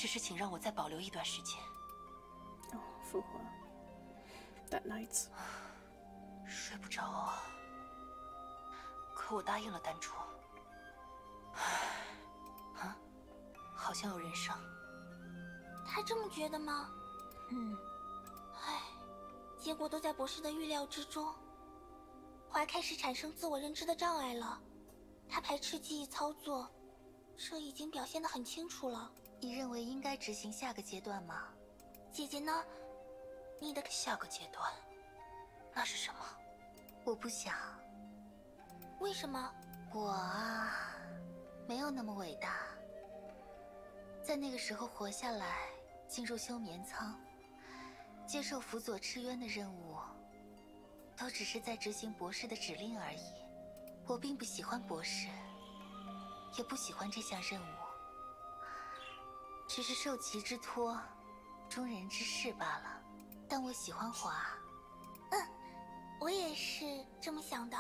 只是请让我再保留一段时间。哦，复活。That night. 睡不着啊，可我答应了丹珠。啊，好像有人伤。他这么觉得吗？嗯。唉，结果都在博士的预料之中。华开始产生自我认知的障碍了，他排斥记忆操作，这已经表现得很清楚了。你认为应该执行下个阶段吗？姐姐呢？你的下个阶段，那是什么？我不想。为什么？我啊，没有那么伟大。在那个时候活下来，进入休眠舱，接受辅佐赤渊的任务，都只是在执行博士的指令而已。我并不喜欢博士，也不喜欢这项任务，只是受其之托，忠人之事罢了。但我喜欢华。嗯我也是这么想的，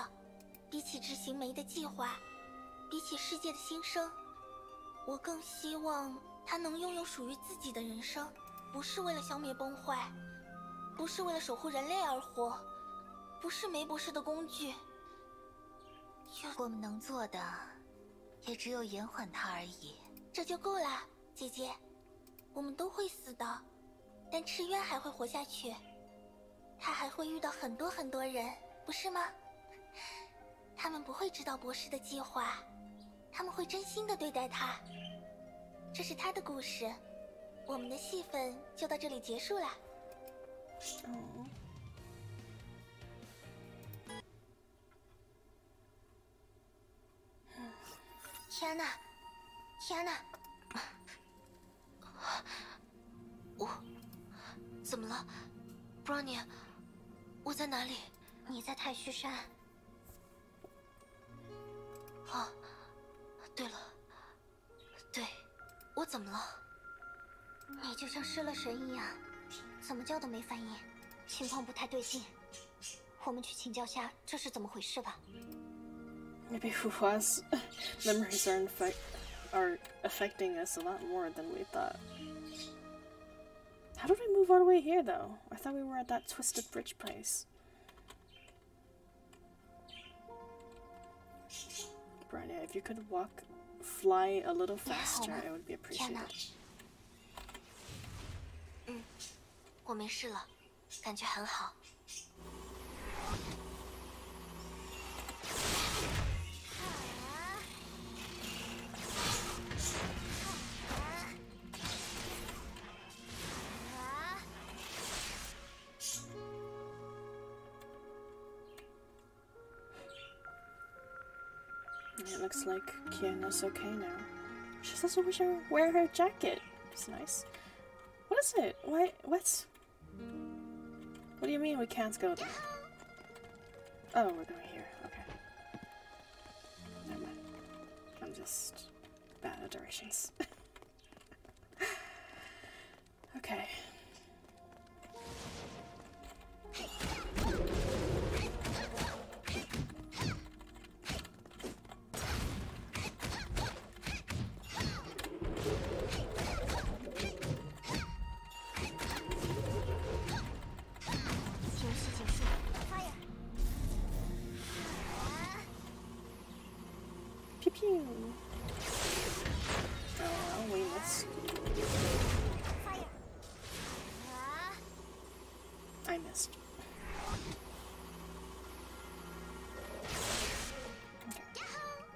比起执行梅的计划，比起世界的新生，我更希望他能拥有属于自己的人生，不是为了消灭崩坏，不是为了守护人类而活，不是梅博士的工具。我们能做的，也只有延缓他而已，这就够了，姐姐。我们都会死的，但赤渊还会活下去。他还会遇到很多很多人，不是吗？他们不会知道博士的计划，他们会真心的对待他。这是他的故事，我们的戏份就到这里结束了。天哪，天哪！我怎么了，Brownie？我在哪里？你在太虚山。啊，对了，对，我怎么了？你就像失了神一样，怎么叫都没反应，情况不太对劲。我们去请教下这是怎么回事吧。Maybe Fuhua's memories are, infect are affecting us a lot more than we thought. How did we move all the way here, though? I thought we were at that Twisted Bridge place. Brania, if you could walk, fly a little faster, it would be appreciated. 嗯，我没事了，感觉很好。 Looks like Kiana's okay now. She doesn't wish her wear her jacket. It's nice. What is it? Why? What? What do you mean we can't go there? Oh, we're going here. Okay. Never mind. I'm just bad at directions. okay.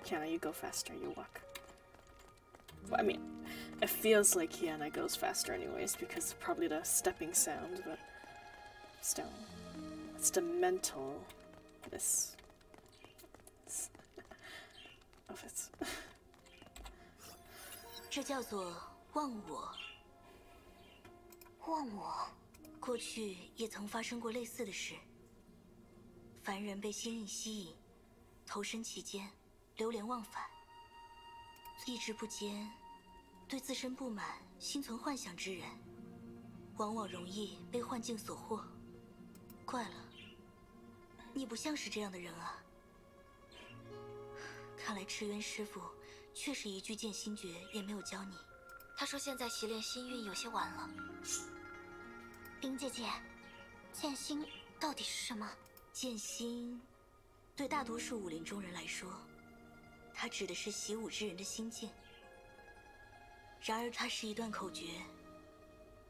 Kiana, you go faster, you walk. Well, I mean, it feels like Kiana goes faster anyways because of probably the stepping sound, but still. It's the mental this of it. 这叫做忘我。忘我，过去也曾发生过类似的事。凡人被心印吸引，投身其间， 流连忘返，意志不坚，对自身不满，心存幻想之人，往往容易被幻境所惑。怪了，你不像是这样的人啊。看来赤渊师傅确实一句剑心诀也没有教你。他说现在习练心韵有些晚了。冰姐姐，剑心到底是什么？剑心，对大多数武林中人来说，它指的是习武之人的心境。然而，它是一段口诀，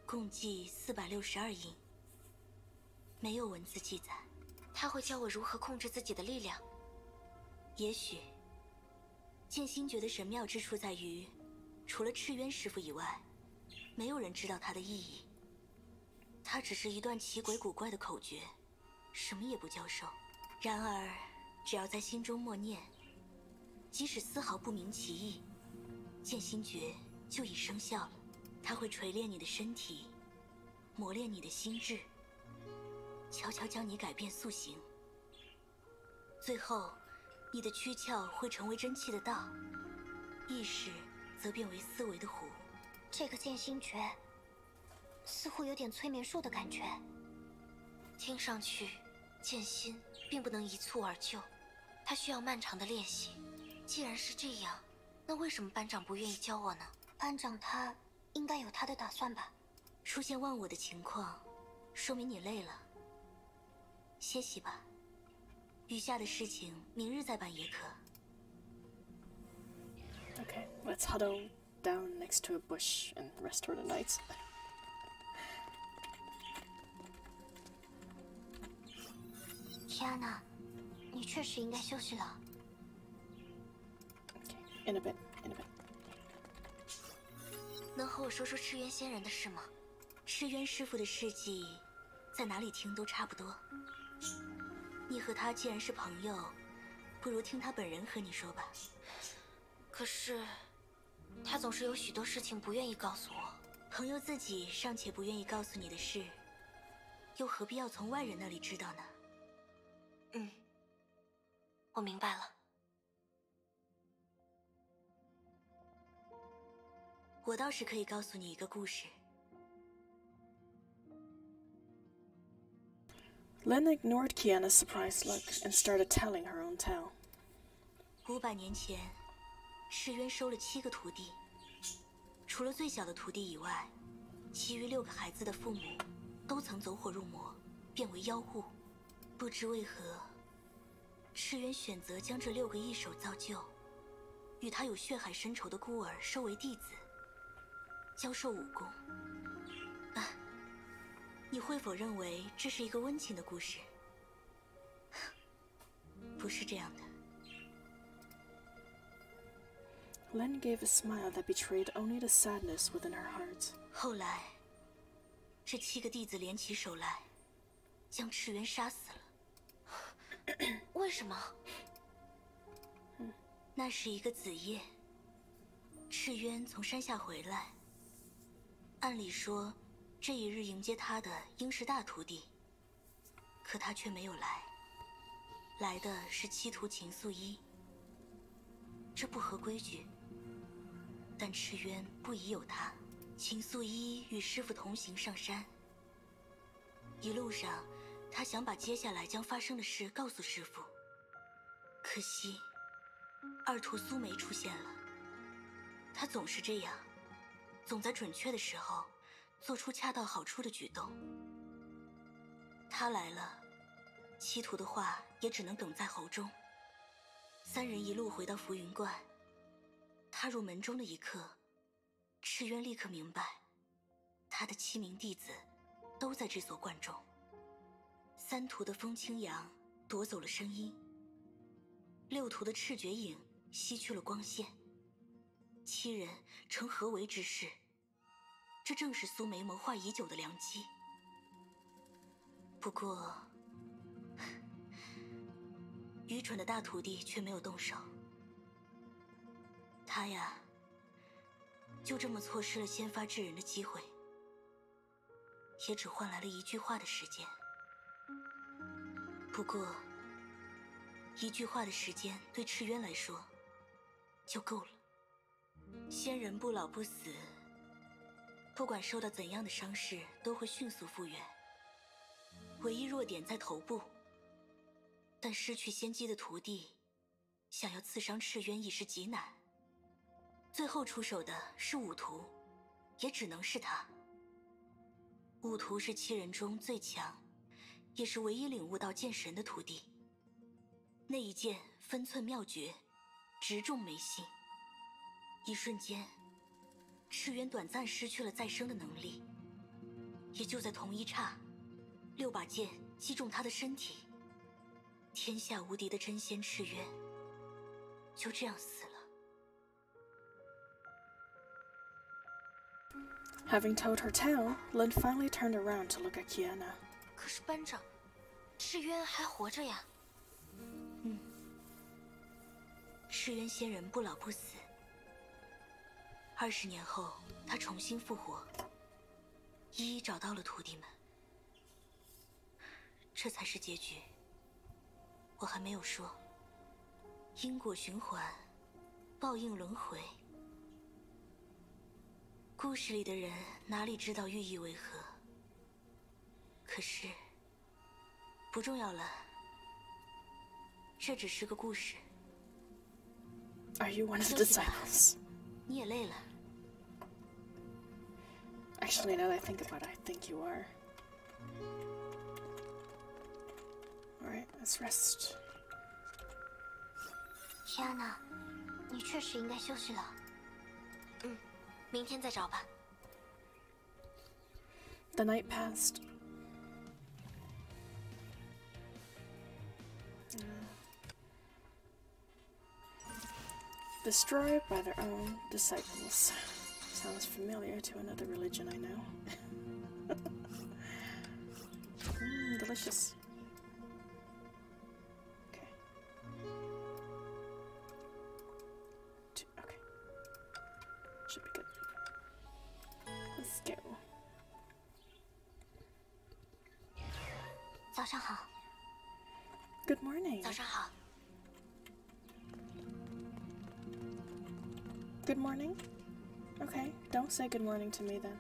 共计四百六十二音，没有文字记载。他会教我如何控制自己的力量。也许，剑心诀的神妙之处在于，除了赤渊师傅以外，没有人知道它的意义。它只是一段奇诡古怪的口诀，什么也不教授。然而，只要在心中默念，即使丝毫不明其意，剑心诀就已生效了。它会锤炼你的身体，磨练你的心智，悄悄将你改变塑形。最后，你的躯壳会成为真气的道，意识则变为思维的湖。这个剑心诀似乎有点催眠术的感觉。听上去，剑心并不能一蹴而就，它需要漫长的练习。既然是这样，那为什么班长不愿意教我呢？班长他应该有他的打算吧。出现忘我的情况，说明你累了，歇息吧。余下的事情明日再办也可。Okay, let's huddle down next to a bush and rest for the night. 天呐，你确实应该休息了。能和我说说赤渊仙人的事吗？赤渊师傅的事迹，在哪里听都差不多。你和他既然是朋友，不如听他本人和你说吧。可是，他总是有许多事情不愿意告诉我。朋友自己尚且不愿意告诉你的事，又何必要从外人那里知道呢？嗯，我明白了。我倒是可以告诉你一个故事。Len ignored Kiana's surprised look and started telling her own tale. 五百年前，赤渊收了七个徒弟，除了最小的徒弟以外，其余六个孩子的父母都曾走火入魔，变为妖物。不知为何，赤渊选择将这六个一手造就、与他有血海深仇的孤儿收为弟子，教授武功。啊，你会否认为这是一个温情的故事？不是这样的。Len gave a smile that betrayed only the sadness within her heart. 后来，这七个弟子联起手来，将赤渊杀死了。为什么？那是一个子夜，赤渊从山下回来。按理说，这一日迎接他的应是大徒弟，可他却没有来。来的是七徒秦素衣。这不合规矩。但赤渊不疑有他，秦素衣与师傅同行上山。一路上，他想把接下来将发生的事告诉师傅。可惜，二徒苏梅出现了。他总是这样，总在准确的时候做出恰到好处的举动。他来了，七徒的话也只能哽在喉中。三人一路回到浮云观，踏入门中的一刻，赤渊立刻明白，他的七名弟子都在这所观中。三徒的风清扬夺走了声音，六徒的赤绝影吸去了光线。七人成合围之势，这正是苏梅谋划已久的良机。不过，愚蠢的大徒弟却没有动手。他呀，就这么错失了先发制人的机会，也只换来了一句话的时间。不过，一句话的时间对赤渊来说就够了。仙人不老不死，不管受到怎样的伤势，都会迅速复原。唯一弱点在头部，但失去仙姬的徒弟，想要刺伤赤渊已是极难。最后出手的是五徒，也只能是他。五徒是七人中最强，也是唯一领悟到剑神的徒弟。那一剑分寸妙绝，直中眉心。一瞬间，赤渊短暂失去了再生的能力。也就在同一刹，六把剑击中他的身体。天下无敌的真仙赤渊就这样死了。Having told her tale, Lin finally turned around to look at Kiana. 可是班长，赤渊还活着呀。嗯，赤渊仙人不老不死。二十年后，他重新复活，一一找到了徒弟们，这才是结局。我还没有说，因果循环，报应轮回。故事里的人哪里知道寓意为何？可是，不重要了，这只是个故事。Are you one of the 休息吧 disciples? 你也累了。Actually, now that I think about it, I think you are. Alright, let's rest. 天安娜，你确实应该休息了。嗯，明天再找吧。 The night passed. Destroyed by their own disciples. Sounds familiar to another religion I know. mm, delicious. Okay. Two, okay. Should be good. Let's go. 早上好， Good morning. 早上好。 Good morning? Okay, don't say good morning to me then.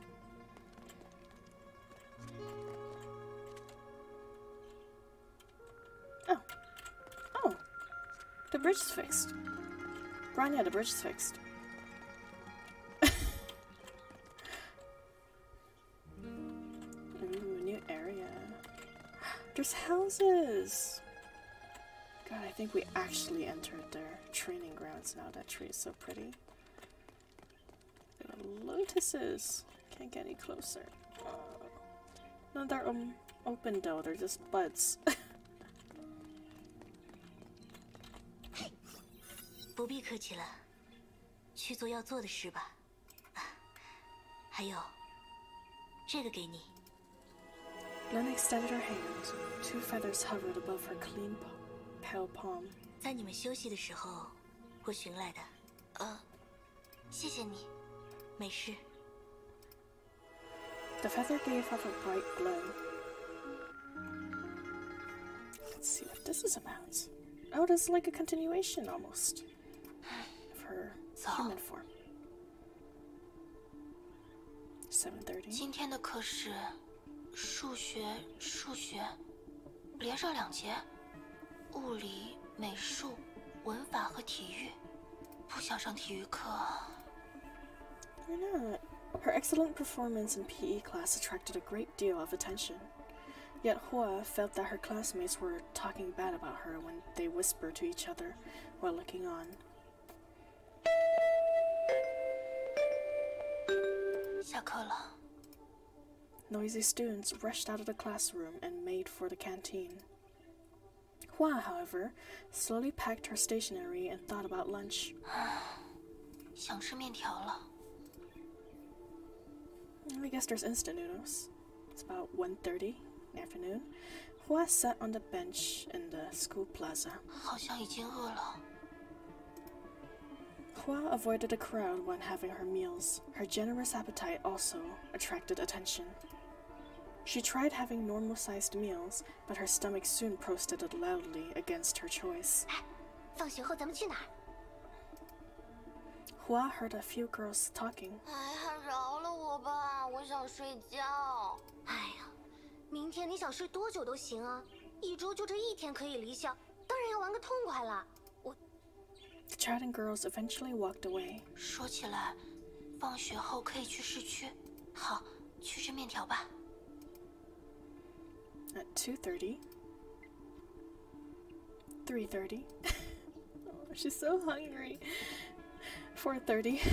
Oh. Oh. The bridge is fixed. Grania, the bridge is fixed. Ooh, new area. There's houses! God, I think we actually entered their training grounds now. That tree is so pretty There are lotuses. Can't get any closer. Uh, no, they're um, open though. They're just buds. 不必客气了，去做要做的事吧。啊还有，这个给你。 Lynn extended her hand. Two feathers hovered above her clean, pa- pale palm. 在你们休息的时候，我寻来的。呃，谢谢你。 没事，The feather gave off a bright glow. Let's see what this is about. Oh, is like a continuation almost. of her human form. Seven thirty. 今天的课是数学，数学，连上两节，物理、美术、文法和体育。不想上体育课。I know. Her excellent performance in PE class attracted a great deal of attention. Yet Hua felt that her classmates were talking bad about her when they whispered to each other while looking on. 下课了， Noisy students rushed out of the classroom and made for the canteen. Hua, however, slowly packed her stationery and thought about lunch. 想吃面条了。 I guess there's instant noodles. It's about 1.30 in the afternoon. Hua sat on the bench in the school plaza. 好像已经饿了。 Hua avoided the crowd when having her meals. Her generous appetite also attracted attention. She tried having normal sized meals, but her stomach soon protested loudly against her choice. 放学后咱们去哪儿？ Hua heard a few girls talking. 哎呀，饶了我吧，我想睡觉。哎呀，明天你想睡多久都行啊，一周就这一天可以离校，当然要玩个痛快了。我 The chatting girls eventually walked away. 说起来，放学后可以去市区。好，去吃面条吧。 At 2.30. 3.30. oh, she's so hungry. 4.30.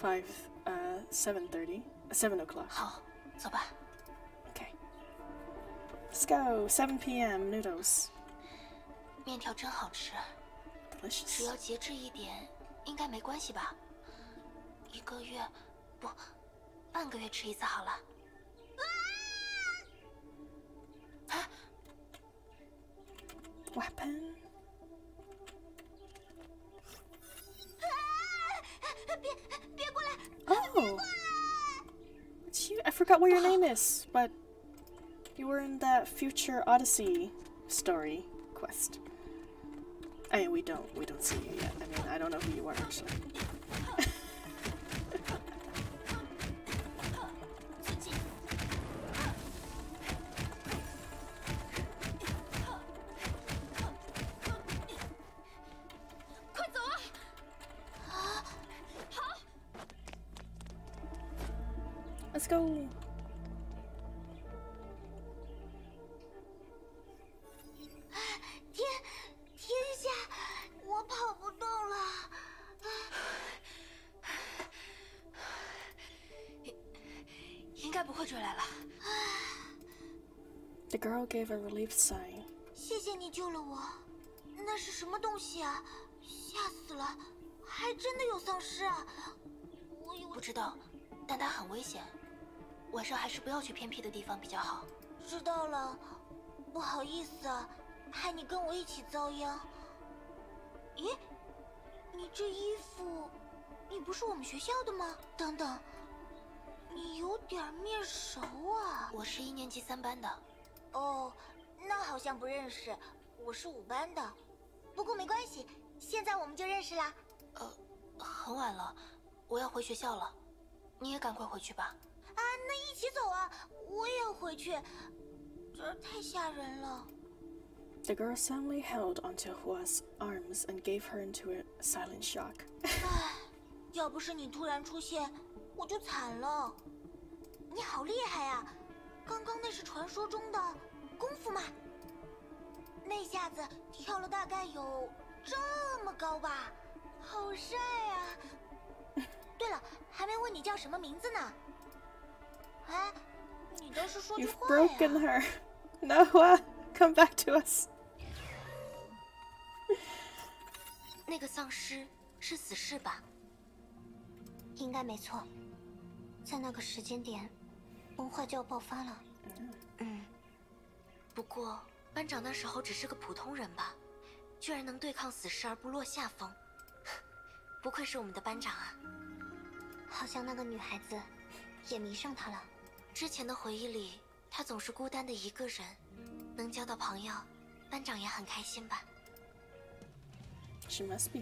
5, uh, 7.30. 7 o'clock. 好，走吧。 Okay. Let's go. 7 p.m. Noodles. 面条真好吃，只 Delicious. 要节制一点，应该没关系吧？一个月，不，半个月吃一次好了。 Weapon. Oh. It's you. I forgot what your name is, but you were in that future Odyssey story quest. I mean, we don't we don't see you yet. I mean, I don't know who you are actually. Let's go. 天天下，我跑不动了。应该不会追来了。The girl gave a relieved sigh. 谢谢你救了我。那是什么东西啊？吓死了！还真的有丧尸啊！我以为不知道，但它很危险，晚上还是不要去偏僻的地方比较好。知道了，不好意思啊，害你跟我一起遭殃。咦，你这衣服，你不是我们学校的吗？等等，你有点面熟啊。我是一年级三班的，哦，那好像不认识，我是五班的。不过没关系，现在我们就认识啦。呃，很晚了，我要回学校了，你也赶快回去吧。啊，那一起走啊！我也要回去，这儿太吓人了。The girl suddenly held onto Hua's arms and gave her into a silent shock. 唉，要不是你突然出现，我就惨了。你好厉害呀、刚刚那是传说中的功夫吗？那下子跳了大概有这么高吧，好帅啊！对了，还没问你叫什么名字呢。哎，你倒是说句 You've 话 broken 呀！her. No, Hua, come back to us. 那个丧尸是死士吧？应该没错，在那个时间点，文化就要爆发了。嗯。不过班长那时候只是个普通人吧，居然能对抗死士而不落下风，不愧是我们的班长啊！好像那个女孩子也迷上他了。之前的回忆里，他总是孤单的一个人，能交到朋友，班长也很开心吧？She must be.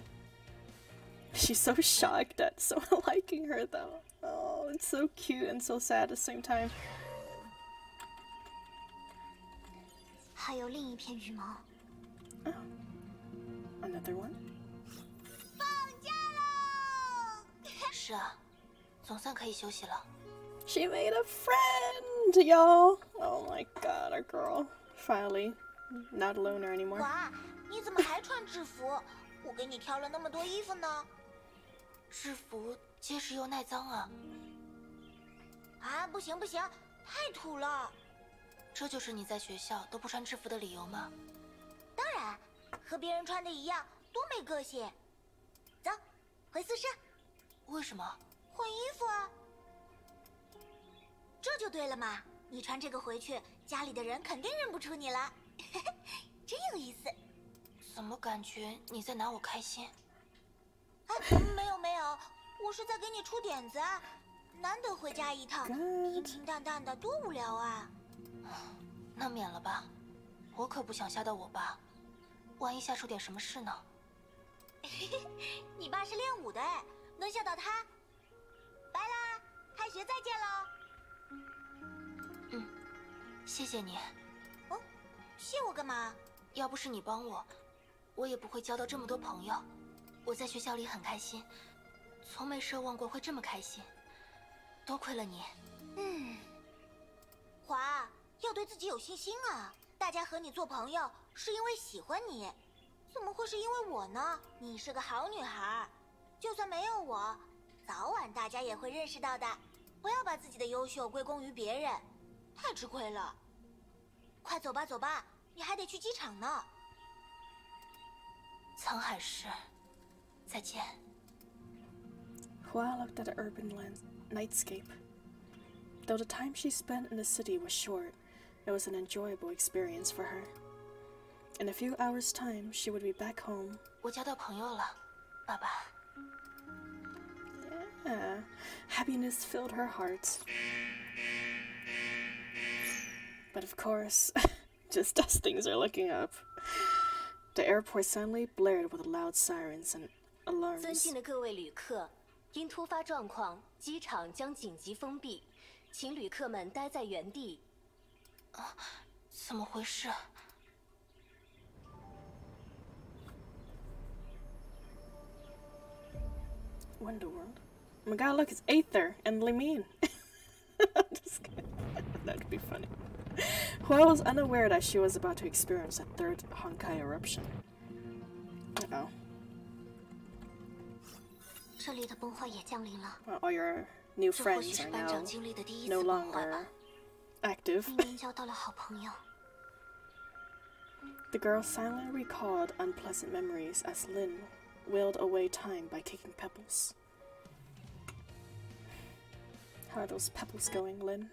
She's so shocked at someone liking her, though. Oh, it's so cute and so sad at the same time. 还有另一片羽毛。Oh, Another one. 放假喽！是啊，总算可以休息了。She made a friend, y'all. Oh my god, our girl. Finally, not a loner anymore. 哇，你怎么还穿制服？我给你挑了那么多衣服呢。制服结实又耐脏啊，啊，不行不行，太土了。这就是你在学校都不穿制服的理由吗？当然，和别人穿的一样，多没个性。走，回宿舍。为什么？换衣服啊。这就对了嘛！你穿这个回去，家里的人肯定认不出你了。真有意思。怎么感觉你在拿我开心？啊，没有没有，我是在给你出点子啊。难得回家一趟，平平淡淡的多无聊啊！那免了吧，我可不想吓到我爸，万一吓出点什么事呢？你爸是练武的哎，能吓到他？拜啦，开学再见喽！嗯，谢谢你。哦，谢我干嘛？要不是你帮我，我也不会交到这么多朋友。我在学校里很开心，从没奢望过会这么开心。多亏了你。嗯，华，要对自己有信心啊！大家和你做朋友是因为喜欢你，怎么会是因为我呢？你是个好女孩，就算没有我，早晚大家也会认识到的。不要把自己的优秀归功于别人，太吃亏了。快走吧，走吧，你还得去机场呢。沧海市，再见。 Hua looked at the urban land nightscape. Though the time she spent in the city was short, it was an enjoyable experience for her. In a few hours' time, she would be back home. 我交到朋友了，爸爸。 Yeah, happiness filled her heart. But of course, just as things are looking up, the airport suddenly blared with loud sirens and 尊 alarms. 敬的各位旅客，因突发状况，机场将紧急封闭，请旅客们待在原地。怎么回事？ Wonderworld. Oh my god, look, it's Aether and Limine. Just kidding. That'd be funny. Hua was unaware that she was about to experience a third Honkai eruption. Uh-oh. Well, all your new friends are now no longer active. the girl silently recalled unpleasant memories as Lin willed away time by kicking pebbles. How are those pebbles going, Lin?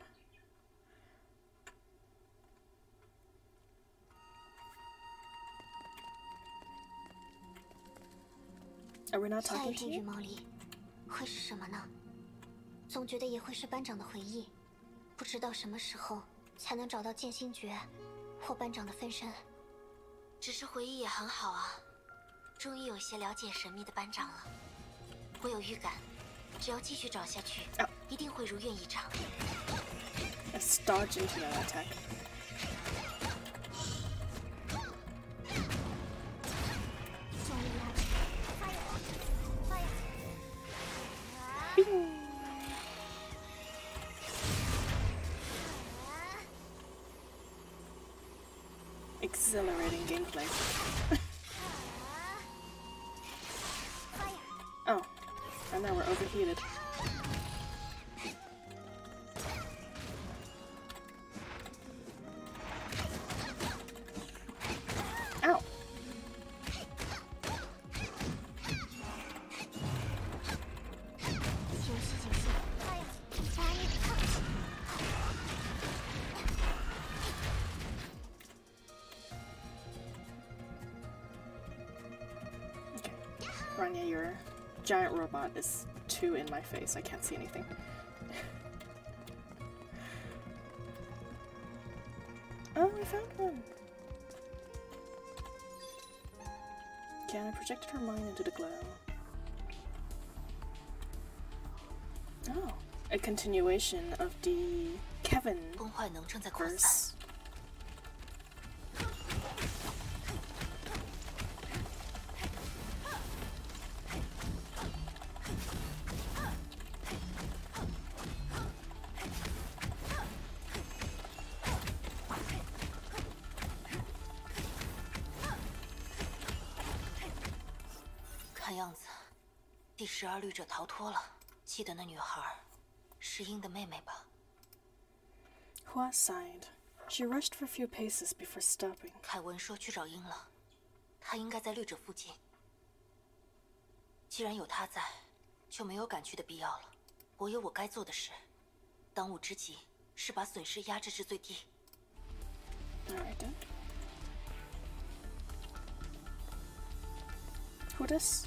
Are we not 下一片羽毛里会是什么呢？总觉得也会是班长的回忆，不知道什么时候才能找到剑心诀或班长的分身。只是回忆也很好啊，终于有些了解神秘的班长了。我有预感，只要继续找下去，哦一定会如愿以偿。Let's dodge into that attack. place. is too in my face. I can't see anything. oh, I found one! Can I projected her mind into the glow. Oh, a continuation of the Kevin verse. 记得那女孩是鹰的妹妹吧？Hua sighed. She rushed for a few paces before stopping. 凯文说去找鹰了，他应该在律者附近。既然有他在，就没有赶去的必要了。我有我该做的事，当务之急是把损失压制至最低。Alright then. Who this?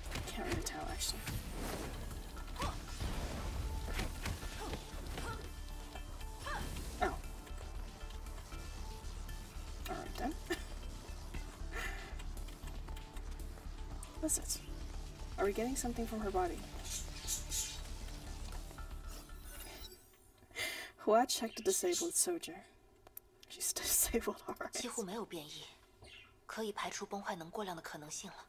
Are we getting something from her body? Hua checked the disabled soldier. She's disabled, alright. 几乎没有变异，可以排除崩坏能过量的可能性了。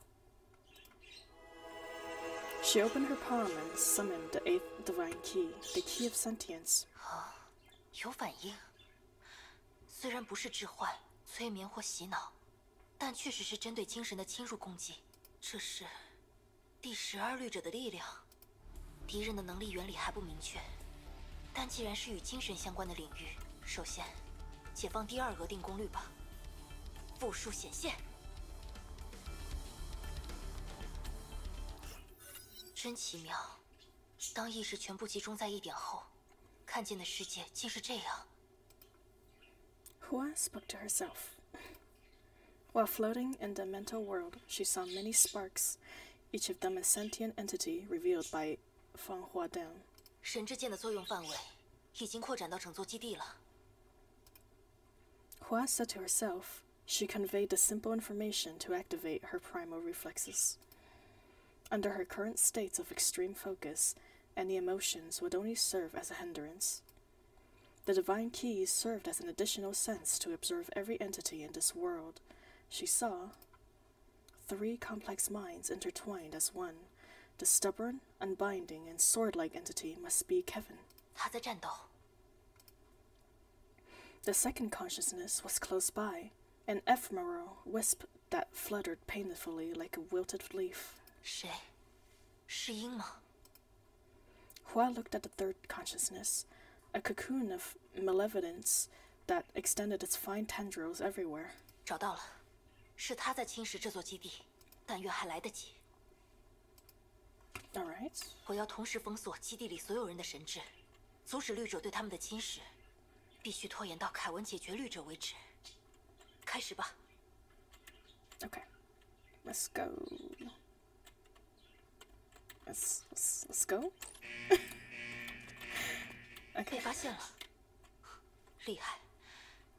She opened her palm and summoned the eighth divine key, the key of sentience. 有反应，虽然不是致幻、催眠或洗脑，但确实是针对精神的侵入攻击。这是 第十二律者的力量。敌人的能力原理还不明确，但既然是与精神相关的领域，首先解放第二额定功率吧。复数显现，真奇妙。当意识全部集中在一点后，看见的世界竟是这样。Hua spoke to herself. While floating in the mental world, she saw many sparks, each of them a sentient entity revealed by Fang Hua Dan. 神之剑的作用范围已经扩展到整座基地了。 Hua said to herself, she conveyed the simple information to activate her primal reflexes. Under her current states of extreme focus, any emotions would only serve as a hindrance. The divine keys served as an additional sense to observe every entity in this world. She saw three complex minds intertwined as one. The stubborn, unbinding, and sword like entity must be Kevin. 他在战斗， The second consciousness was close by, an ephemeral wisp that fluttered painfully like a wilted leaf. 谁？是鹰吗？ Hua looked at the third consciousness, a cocoon of malevolence that extended its fine tendrils everywhere. 找到了， 是他在侵蚀这座基地，但愿还来得及。All right. 我要同时封锁基地里所有人的神智，阻止律者对他们的侵蚀，必须拖延到凯文解决律者为止。开始吧。Okay. Let's go. Let's let's, let's go. 被 okay. 发现了，厉害！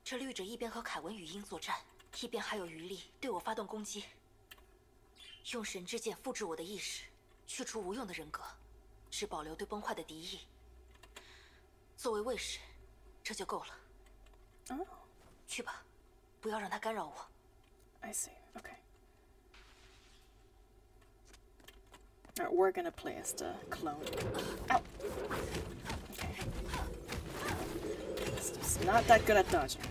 这律者一边和凯文语音作战，一边还有余力对我发动攻击。用神之剑复制我的意识，去除无用的人格，只保留对崩坏的敌意。作为卫士，这就够了。Oh, 去吧，不要让他干扰我。I see. Okay. Alright, we're gonna play as the clone. Ow! Okay. It's is not that good at dodging.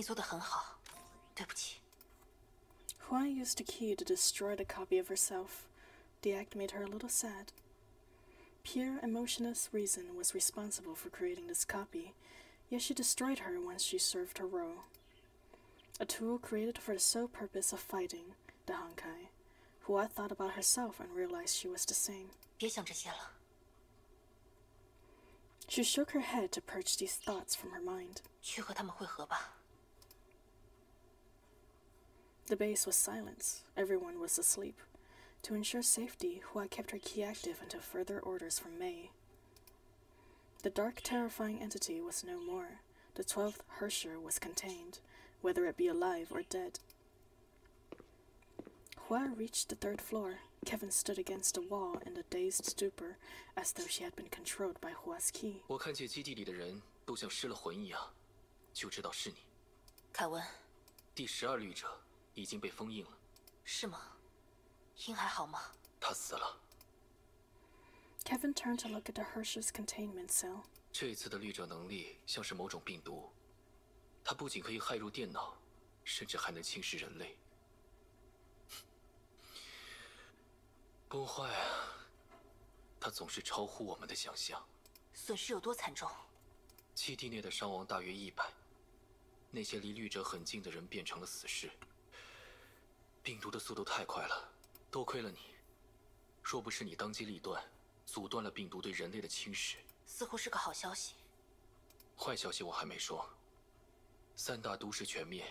你做的很好，对不起。Hua used a key to destroy the copy of herself. The act made her a little sad. Pure emotionless reason was responsible for creating this copy, yet she destroyed her once she served her role. A tool created for the sole purpose of fighting the Honkai. Hua thought about herself and realized she was the same. 别想这些了。 She shook her head to purge these thoughts from her mind. 去和他们会合吧。 The base was silent. Everyone was asleep. To ensure safety, Hua kept her key active until further orders from Mei. The dark, terrifying entity was no more. The twelfth Hersher was contained, whether it be alive or dead. Hua reached the third floor. Kevin stood against the wall in a dazed stupor, as though she had been controlled by Hua's key. 我看见基地里的人都像失了魂一样，就知道是你。凯文，第十二律者 已经被封印了，是吗？英还好吗？他死了。Kevin turned to look at the Hersher's containment cell. 这次的律者能力像是某种病毒，它不仅可以害入电脑，甚至还能侵蚀人类。崩坏啊！它总是超乎我们的想象。损失有多惨重？基地内的伤亡大约一百，那些离律者很近的人变成了死士。病毒的速度太快了，多亏了你。若不是你当机立断，阻断了病毒对人类的侵蚀，似乎是个好消息。坏消息我还没说。三大都市全灭，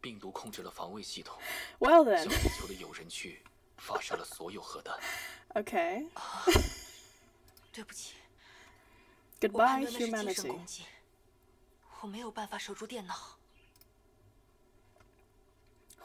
病毒控制了防卫系统，Well 向地球的有人区发射了所有核弹。okay. 对不起，我判 Goodbye, 断那是精神 humanity. 攻击，我没有办法守住电脑。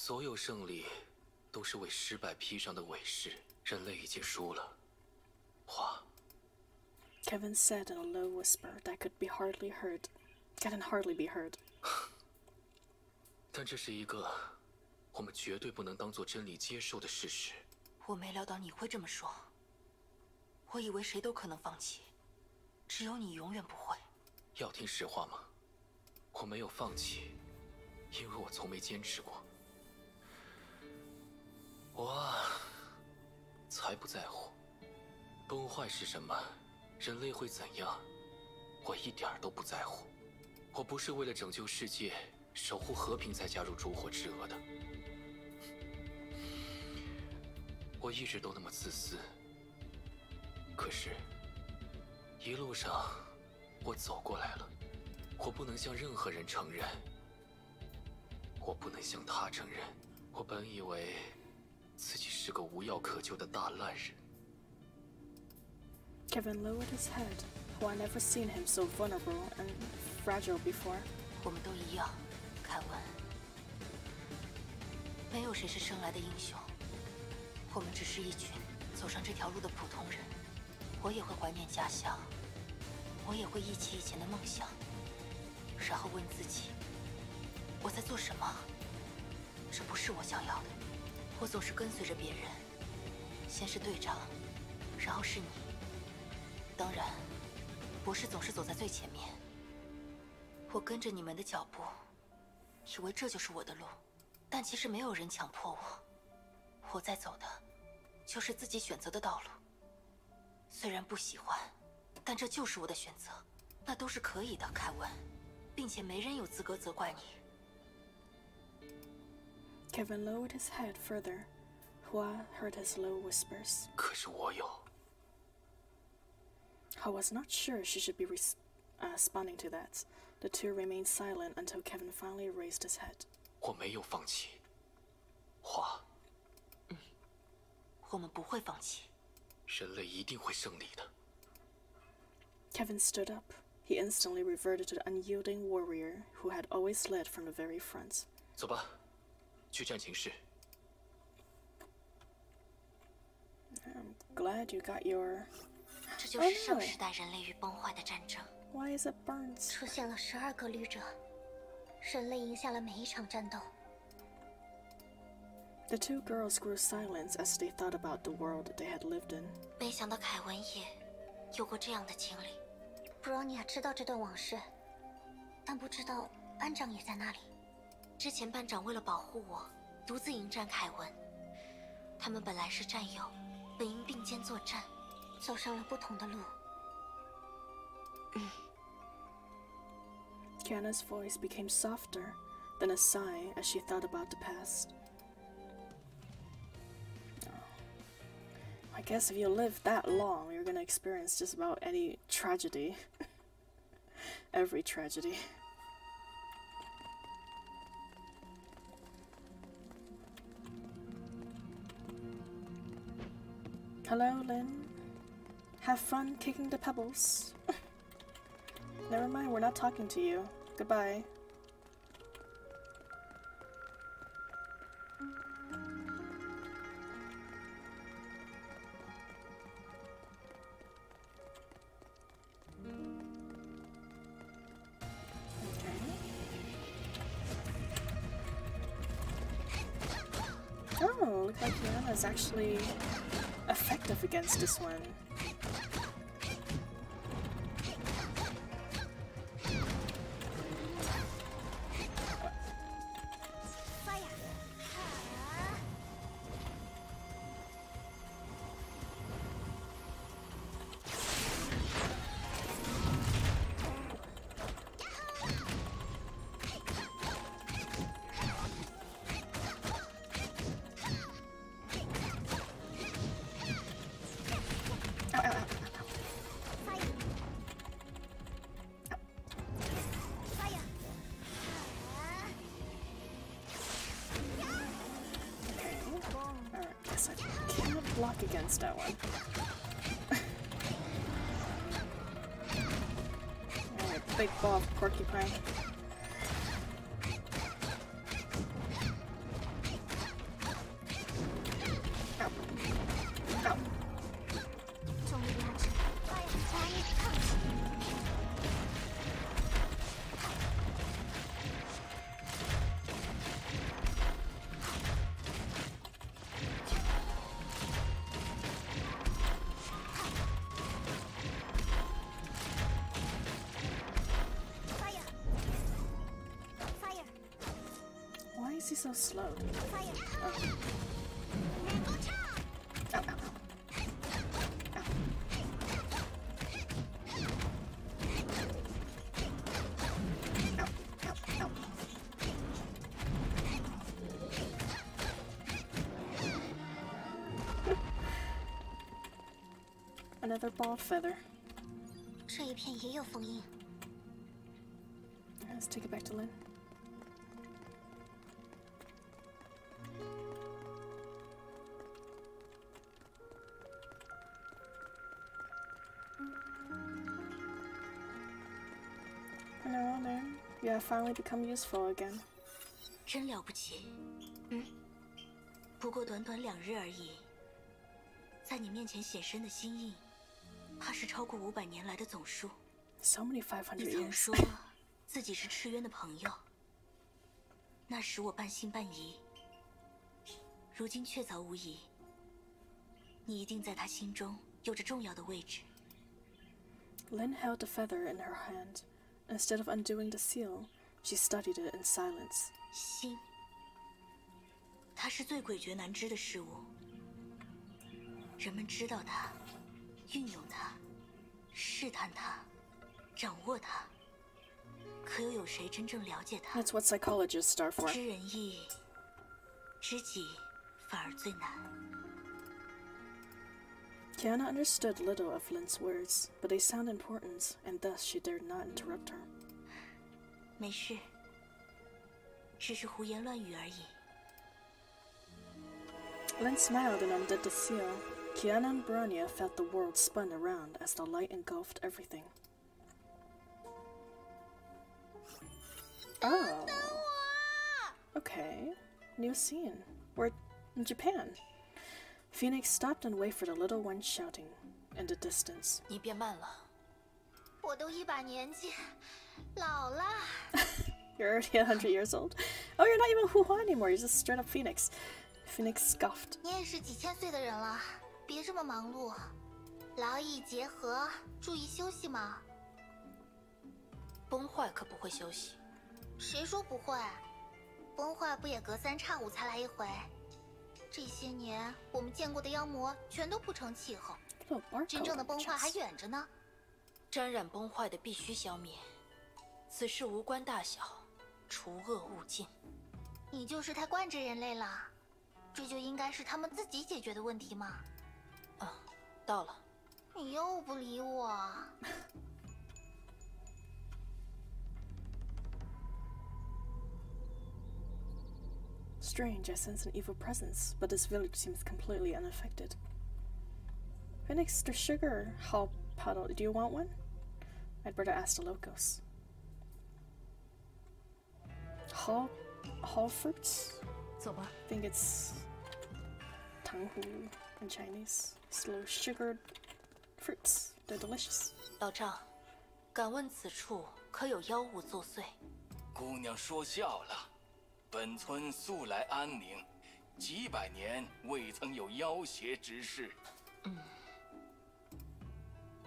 所有胜利都是为失败披上的伪饰。人类已经输了。花，Kevin said in a low whisper that could be hardly heard. Can hardly be heard. 但这是一个我们绝对不能当做真理接受的事实。我没料到你会这么说。我以为谁都可能放弃，只有你永远不会。要听实话吗？我没有放弃，因为我从没坚持过。我，才不在乎。崩坏是什么？人类会怎样？我一点都不在乎。我不是为了拯救世界、守护和平才加入烛火之蛾的。我一直都那么自私。可是，一路上我走过来了，我不能向任何人承认，我不能向他承认。我本以为自己是个无药可救的大烂人，Kevin lowered his head. Who I never seen him so vulnerable and fragile before. 我们都一样，凯文。没有谁是生来的英雄，我们只是一群走上这条路的普通人。我也会怀念家乡，我也会忆起以前的梦想，然后问自己：我在做什么？这不是我想要的。我总是跟随着别人，先是队长，然后是你。当然，博士总是走在最前面。我跟着你们的脚步，以为这就是我的路，但其实没有人强迫我。我在走的，就是自己选择的道路。虽然不喜欢，但这就是我的选择，那都是可以的，凯文，并且没人有资格责怪你。Kevin lowered his head further. Hua heard his low whispers. 可是我有。 Hua was not sure she should be res- uh, responding to that. The two remained silent until Kevin finally raised his head. 我没有放弃。花，我们不会放弃。人类一定会胜利的。 Kevin stood up. He instantly reverted to the unyielding warrior who had always led from the very front. 走吧， 去战情室。I'm glad you got your. 这就是上时代人类与崩坏的战争。 Why is it burns? 出现了十二个旅者，人类赢下了每一场战斗。 The two girls grew silent as they thought about the world they had lived in. 没想到凯文也有过这样的经历。布罗尼亚知道这段往事，但不知道班长也在那里。 之前班长为了保护我，独自迎战凯文。他们本来是战友，本应并肩作战，走上了不同的路。 Kiana's voice became softer, then a sigh as she thought about the past. I guess if you live that long, you're gonna experience just about any tragedy. Every tragedy. Hello, Lynn. Have fun kicking the pebbles. Never mind, we're not talking to you. Goodbye. Oh, looks like actually against this one. Why is he so slow? Oh. Ow, ow, ow. Ow. Ow, ow, ow. Another bald feather. 这一片也有封印。 Lynn. You have finally become useful again. 真了不起。嗯，不过短短两日而已，在你面前显身的心印，怕是超过五百年来的总数。 So many 500你曾 years. 说自己是赤渊的朋友，那时我半信半疑。如今确凿无疑，你一定在他心中有着重要的位置。 Lynn held the feather in her hand. Instead of undoing the seal, she studied it in silence. 心，它是最诡谲难知的事物。人们知道它，运用它，试探它，掌握它，可又有谁真正了解它？ That's what psychologists are for. 知人易，知己反而最难。 Kiana understood little of Lynn's words, but they sound important, and thus she dared not interrupt her. 没事，只是胡言乱语而已。 Lynn smiled and undid the seal. Kiana and Bronya felt the world spun around as the light engulfed everything. Oh. Okay, new scene. We're in Japan. Phoenix stopped and waited for the little one shouting in the distance. 你变慢了。我都一把年纪，老了。 You're already a hundred years old. Oh, you're not even Hu Hua anymore. You're just straight up Phoenix. Phoenix scoffed. 你也是几千岁的人了，别这么忙碌，劳逸结合，注意休息嘛。崩坏可不会休息。谁说不会？崩坏不也隔三差五才来一回？ 这些年我们见过的妖魔全都不成气候，真正的崩坏还远着呢。沾染崩坏的必须消灭，此事无关大小，除恶务尽。你就是太惯着人类了，这就应该是他们自己解决的问题吗。啊，到了。你又不理我，Strange, I sense an evil presence, but this village seems completely unaffected. Phoenix, the sugar hall puddle. Do you want one? I'd better ask the locals. Hall, hall fruits. 走吧。 I think it's tanghu in Chinese. Slow sugared fruits. They're delicious. 老丈，敢问此处可有妖物作祟？姑娘说笑了， 本村素来安宁，几百年未曾有妖邪之事。嗯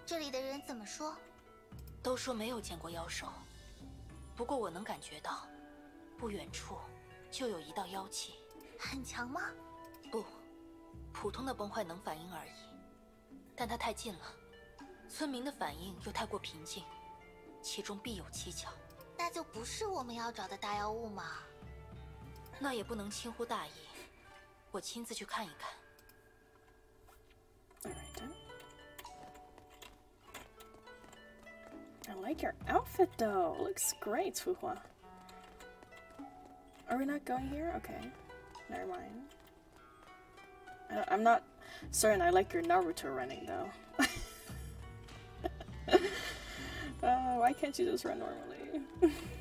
这里的人怎么说？都说没有见过妖兽，不过我能感觉到，不远处就有一道妖气。很强吗？不，普通的崩坏能反应而已，但它太近了，村民的反应又太过平静，其中必有蹊跷。那就不是我们要找的大妖物嘛。那也不能轻忽大意，我亲自去看一看。 Alright then. I like your outfit though. Looks great, Fuhua. Are we not going here? Okay. Never mind. I- I'm not certain I like your Naruto running though. uh, why can't you just run normally?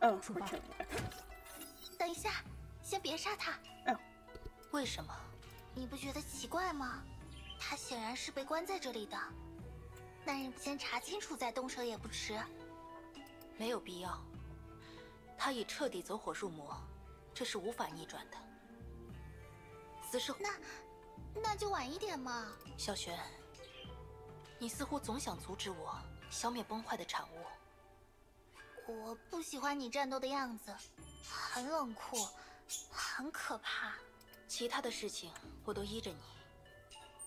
Oh, we're killing it. 等一下，先别杀他。为什么？你不觉得奇怪吗？他显然是被关在这里的。那人先查清楚再动手也不迟。没有必要。他已彻底走火入魔，这是无法逆转的。死士，那那就晚一点嘛。小璇，你似乎总想阻止我消灭崩坏的产物。我不喜欢你战斗的样子，很冷酷，很可怕。其他的事情我都依着你，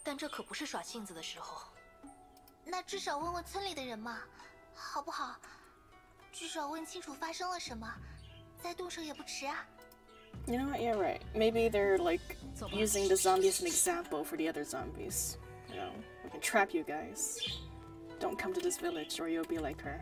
但这可不是耍性子的时候。那至少问问村里的人嘛，好不好？至少问清楚发生了什么，再动手也不迟啊。You know what? You're right. Maybe they're like using the zombies as an example for the other zombies. You know, we can trap you guys. Don't come to this village or you'll be like her.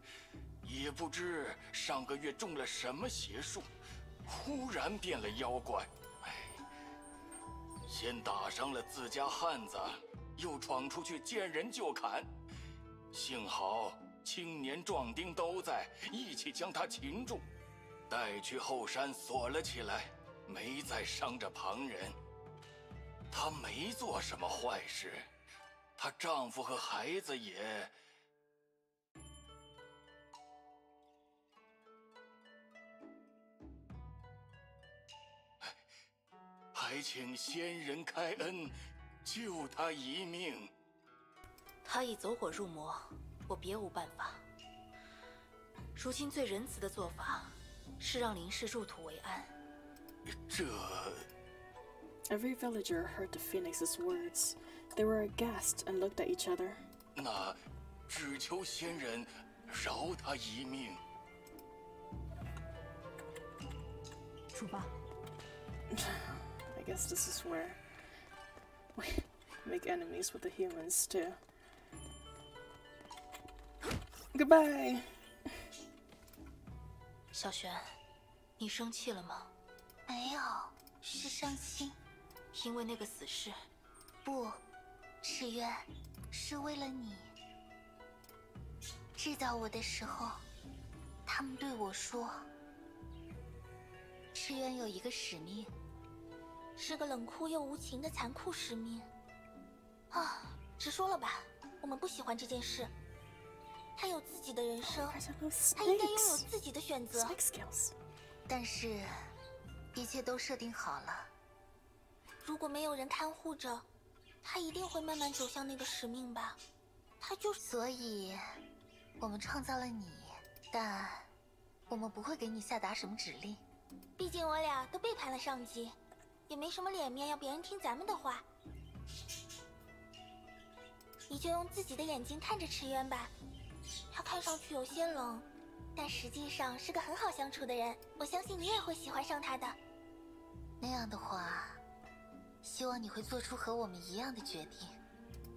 也不知上个月中了什么邪术，忽然变了妖怪。哎，先打伤了自家汉子，又闯出去见人就砍，幸好青年壮丁都在，一起将他擒住，带去后山锁了起来，没再伤着旁人。她没做什么坏事，她丈夫和孩子也……还请仙人开恩，救他一命。他已走火入魔，我别无办法。如今最仁慈的做法，是让林氏入土为安。这。Every villager heard the phoenix's words. They were aghast and looked at each other. 那，只求仙人饶他一命。出发。I guess this is where we make enemies with the humans too. Goodbye. 小璇，你生气了吗？没有，是伤心。因为那个死士？不，赤渊，是为了你。制造我的时候，他们对我说：“赤渊有一个使命， 是个冷酷又无情的残酷使命。”啊，直说了吧，我们不喜欢这件事。他有自己的人生，他应该拥有自己的选择。但是，一切都设定好了。如果没有人看护着，他一定会慢慢走向那个使命吧。他就是所以，我们创造了你，但我们不会给你下达什么指令。毕竟我俩都背叛了上级，也没什么脸面要别人听咱们的话。你就用自己的眼睛看着池渊吧。他看上去有些冷，但实际上是个很好相处的人。我相信你也会喜欢上他的。那样的话。希望你会做出和我们一样的决定。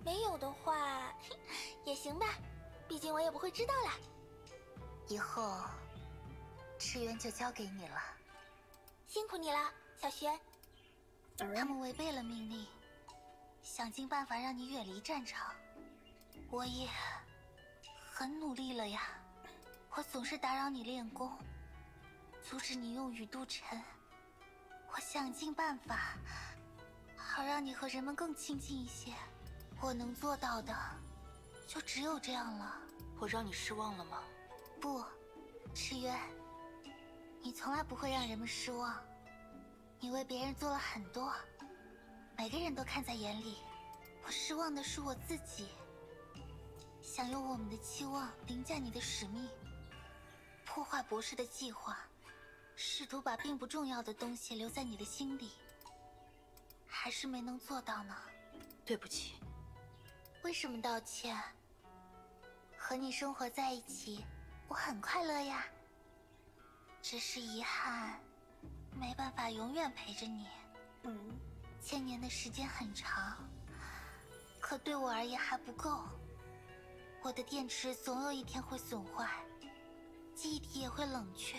没有的话，也行吧，毕竟我也不会知道啦。以后，赤渊就交给你了。辛苦你了，小轩。他们违背了命令，想尽办法让你远离战场。我也很努力了呀，我总是打扰你练功，阻止你用雨渡尘。我想尽办法。好让你和人们更亲近一些，我能做到的，就只有这样了。我让你失望了吗？不，赤渊，你从来不会让人们失望。你为别人做了很多，每个人都看在眼里。我失望的是我自己，想用我们的期望凌驾你的使命，破坏博士的计划，试图把并不重要的东西留在你的心里。还是没能做到呢，对不起。为什么道歉？和你生活在一起，我很快乐呀。只是遗憾，没办法永远陪着你。嗯，千年的时间很长，可对我而言还不够。我的电池总有一天会损坏，记忆体也会冷却，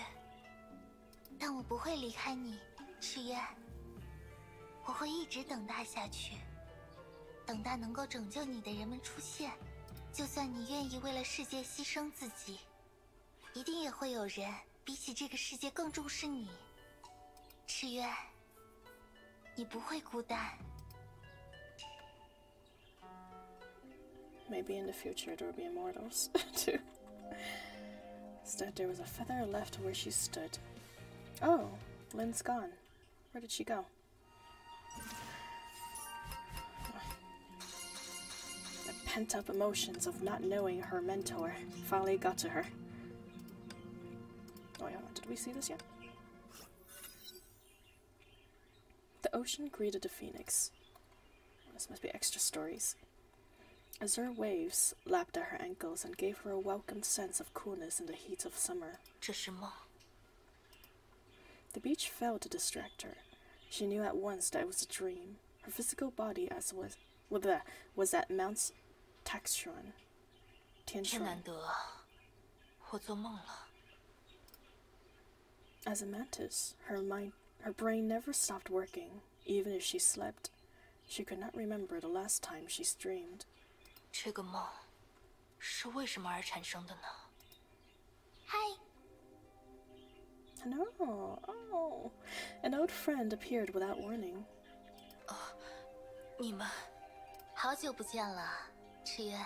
但我不会离开你，赤渊。我会一直等待下去，等待能够拯救你的人们出现。就算你愿意为了世界牺牲自己，一定也会有人比起这个世界更重视你。赤渊，你不会孤单。Maybe in the future there will be immortals too. Instead, there was a feather left where she stood. Oh, Lynn's gone. Where did she go? pent up emotions of not knowing her mentor finally got to her. Oh, yeah, did we see this yet? The ocean greeted the phoenix. This must be extra stories. Azure waves lapped at her ankles and gave her a welcome sense of coolness in the heat of summer. The beach failed to distract her. She knew at once that it was a dream. Her physical body as was was at Mount Taxuan. As a mantis, her mind her brain never stopped working, even if she slept. She could not remember the last time she dreamed. 这个梦是为什么而产生的呢？Hi. Hello. Oh, an old friend appeared without warning. 哦，你们，好久不见了。赤渊，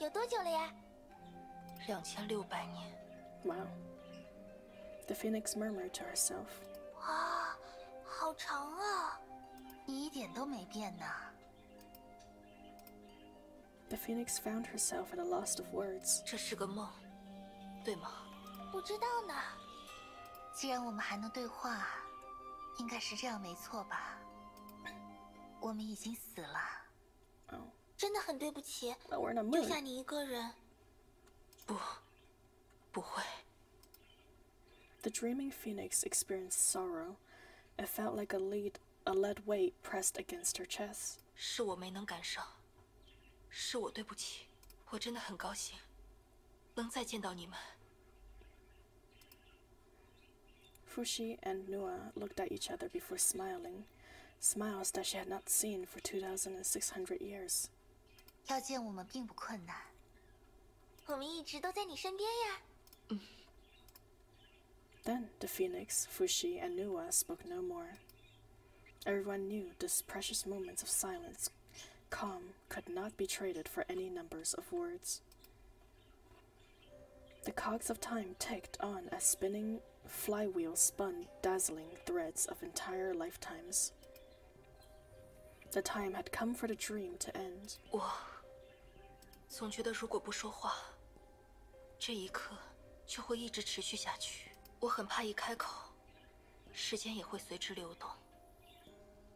有多久了呀？两千六百年。Wow. The phoenix murmured to herself. 哇，好长啊！你一点都没变呢。The phoenix found herself at a loss of words. 这是个梦，对吗？不知道呢。既然我们还能对话，应该是这样没错吧？我们已经死了。Oh. 真的很对不起 mood. 下你一个人。不，不会。The dreaming phoenix experienced sorrow. It felt like a lead, a lead weight pressed against her chest. 是我没能赶上，是我对不起。我真的很高兴，能再见到你们。 Fushi and Nua looked at each other before smiling, smiles that she had not seen for 2,600 years. 要见我们并不困难，我们一直都在你身边呀。 Then the phoenix, Fushi, and Nua spoke no more. Everyone knew these precious moments of silence, calm, could not be traded for any numbers of words. The cogs of time ticked on as spinning flywheels spun dazzling threads of entire lifetimes. The time had come for the dream to end. 我总觉得，如果不说话，这一刻就会一直持续下去。 我很怕一开口，时间也会随之流动。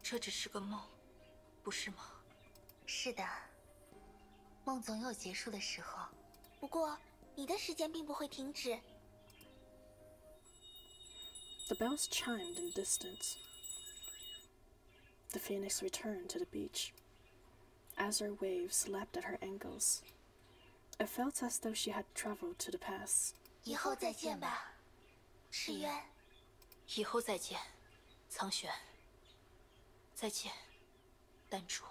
这只是个梦，不是吗？是的，梦总有结束的时候。不过，你的时间并不会停止。The bells chimed in distance. The phoenix returned to the beach. Azure waves lapped at her ankles. It felt as though she had traveled to the past. 以后再见吧，赤渊，以后再见，苍玄。再见，丹竹。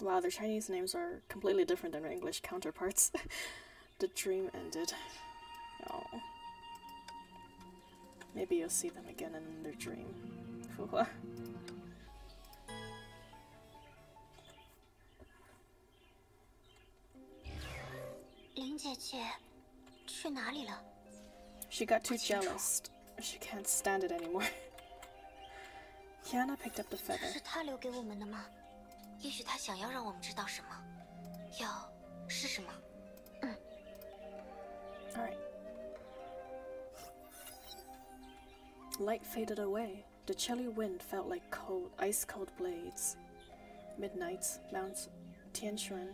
Wow, their Chinese names are completely different than their English counterparts. the dream ended. Oh. Maybe you'll see them again in their dream. 林姐姐去哪里了？She got too jealous. She can't stand it anymore. Kiana picked up the 这 feather. 是她留给我们的吗？也许他想要让我们知道什么，要是什么。 Alright. Light faded away. The chilly wind felt like cold, ice cold blades. Midnight, Mount Tianshuan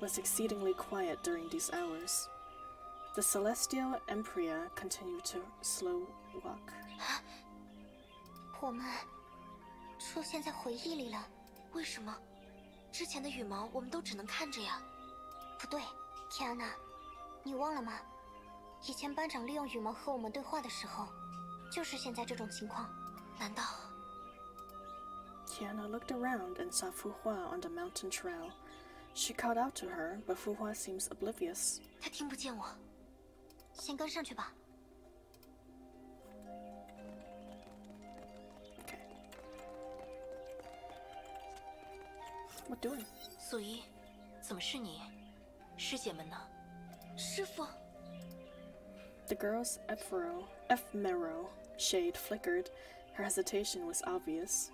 was exceedingly quiet during these hours. The celestial Empria continued to slow walk. 我们出现在回忆里了。为什么？之前的羽毛我们都只能看着呀。不对，天安娜，你忘了吗？以前班长利用羽毛和我们对话的时候，就是现在这种情况。难道 Kiana looked around and saw Fuhua on the mountain trail. She called out to her, but Fuhua seems oblivious. 他听不见我？ 先跟上去吧。What doing? 素衣，怎么是你？师姐们呢？师傅，The girl's ephemeral, ephemeral shade flickered. Her hesitation was obvious.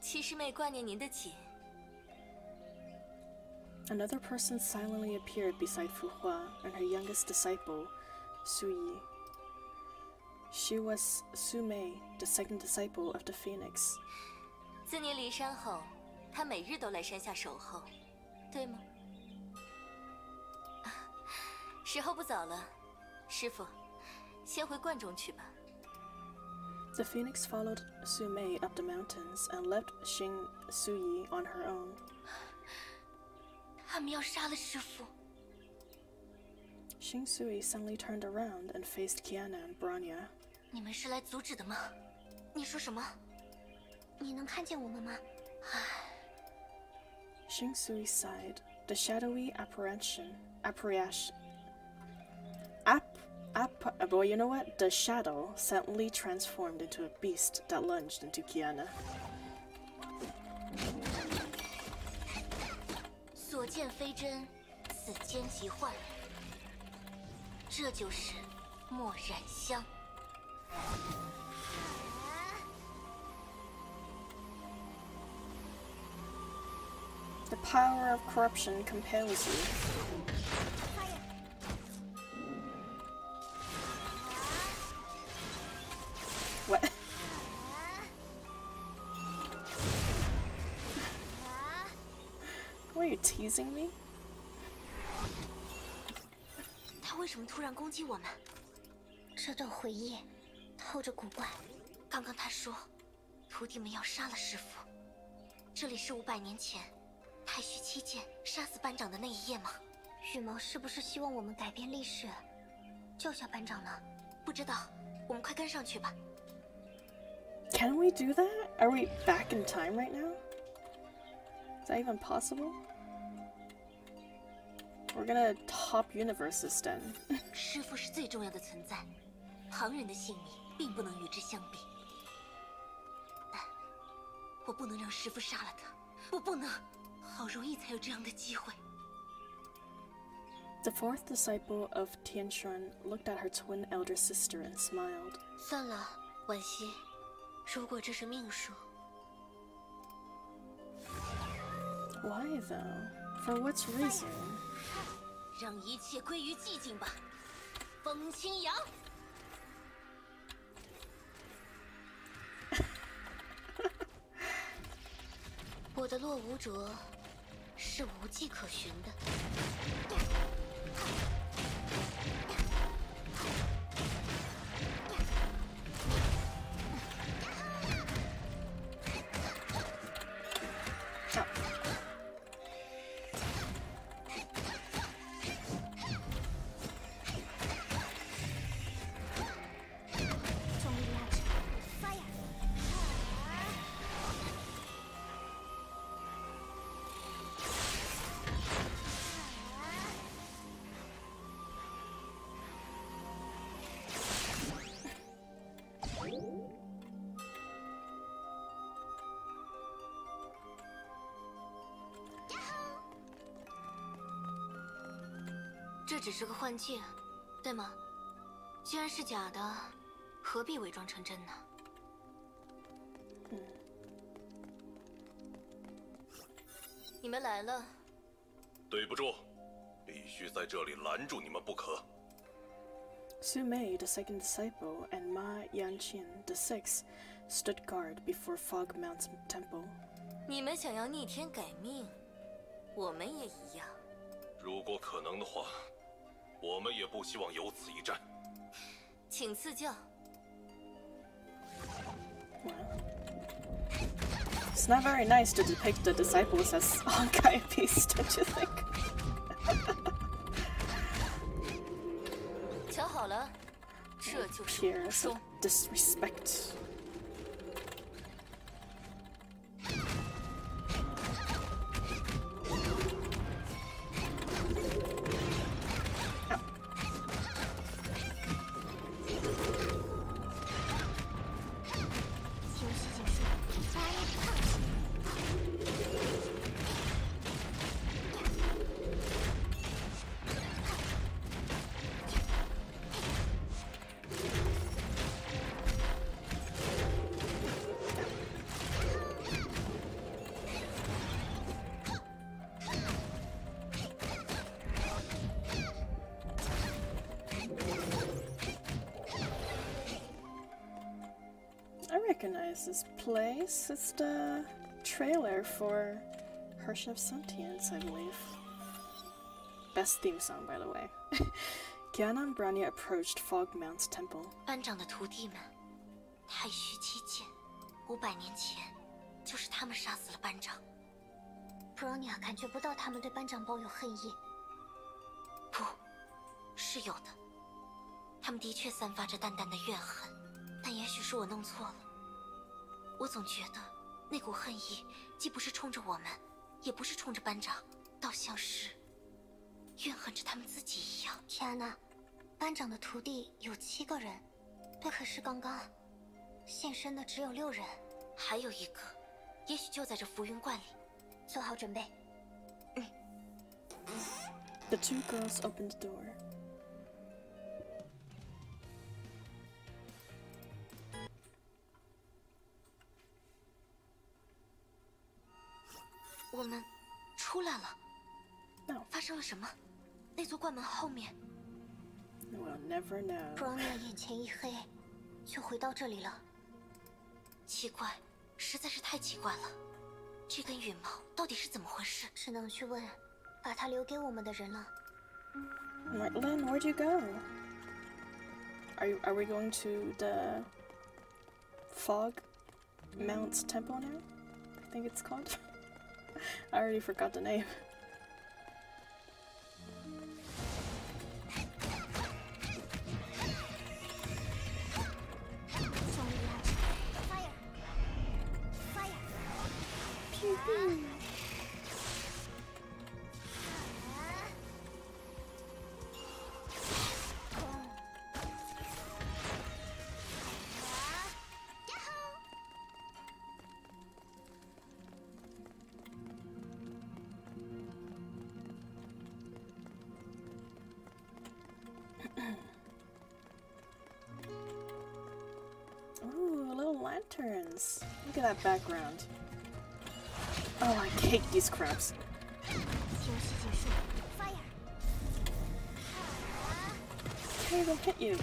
七师妹挂念您的紧。Another person silently appeared beside Fu Hua and her youngest disciple, Su Yi. She was Su Mei, the second disciple of the Phoenix. 自您离山后，他每日都来山下守候，对吗？啊时候不早了，师傅，先回观中去吧。 The Phoenix followed Su Mei up the mountains and left Xing Su Yi on her own. 他们要杀了师傅。 Xing Su Yi suddenly turned around and faced Kiana and Branya. 你们是来阻止的吗？你说什么？你能看见我们吗？ Xing Su Yi sighed. The shadowy apparition, apparition, app, app. uh, Boy, you know what? The shadow suddenly transformed into a beast that lunged into Kiana. 剑非真，此剑即幻。这就是墨染香。teasing me? 他为什么突然攻击我们？这段回忆透着古怪。刚刚他说，徒弟们要杀了师傅。这里是五百年前太虚七剑杀死班长的那一夜吗？羽毛是不是希望我们改变历史，救下班长呢？不知道，我们快跟上去吧。Can we do that? Are we back in time right now? Is that even possible? We're gonna top universes then. 师傅是最重要的存在，旁人的性命并不能与之相比。但我不能让师傅杀了他，我不能。好容易才有这样的机会。 The fourth disciple of Tianshan looked at her twin elder sister and smiled. 算了，惋惜。如果这是命数， Why though? For what reason? 让一切归于寂静吧，风清扬。我的落无者是无迹可寻的。只是个幻境，对吗？既然是假的，何必伪装成真呢？你们来了，对不住，必须在这里拦住你们不可。Su Mei, the second disciple, and Ma Yanqian, the sixth, stood guard before Fog Mountain Temple. 你们想要逆天改命，我们也一样。如果可能的话，我们也不希望有此一战。请赐教。It's not very nice to depict the disciples as Honkai beasts, don't you think? 瞧好了，这就是武 Tears 松 of。disrespect. place. It's the trailer for Hirsch of Sentience, I believe. Best theme song, by the way. Kiana and Branya approached Fog Mount's temple. 班长的徒弟们，太虚七剑，五百年前就是他们杀死了班长。布罗尼亚感觉不到他们对班长抱有恨意。不，是有的。他们的确散发着淡淡的怨恨，但也许是我弄错了。 我总觉得那股恨意既不是冲着我们，也不是冲着班长，倒像是怨恨着他们自己一样。天呐，班长的徒弟有七个人，对，可是刚刚现身的只有六人，还有一个，也许就在这浮云观里。做好准备。The two girls opened the door. 我们出来了。发生了什么？那座灌门后面。亚眼前一黑，就回到这里了。奇怪，实在是太奇怪了。这根羽毛到底是怎么回事？只能去问把它留给我们的人了。Lynn, where'd you go? Are you are we going to the Fog Mount Temple now? I think it's called. I already forgot the name. that background. Oh, I hate these crabs. They will hit you.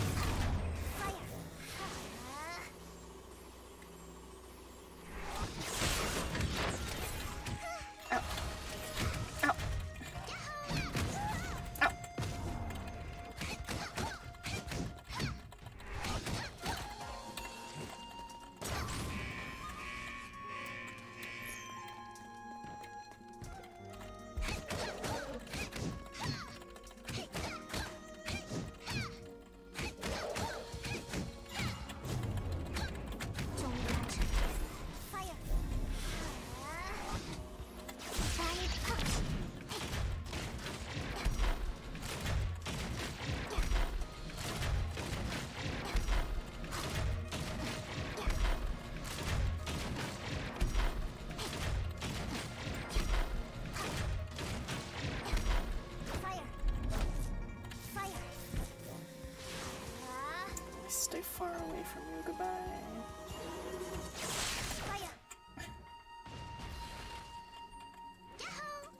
Stay far away from you. Goodbye.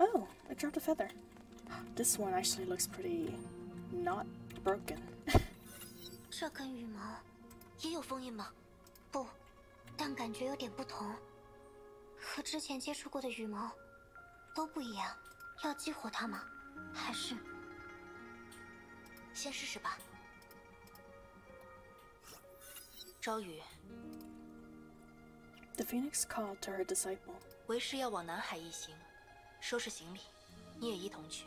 Oh, I dropped a feather. This one actually looks pretty not broken. 这根羽毛也有封印吗？不，但感觉有点不同，和之前接触过的羽毛都不一样。要激活它吗？还是先试试吧。 朝雨， The phoenix called to her disciple. 为师要往南海一行，收拾行李，你也一同去。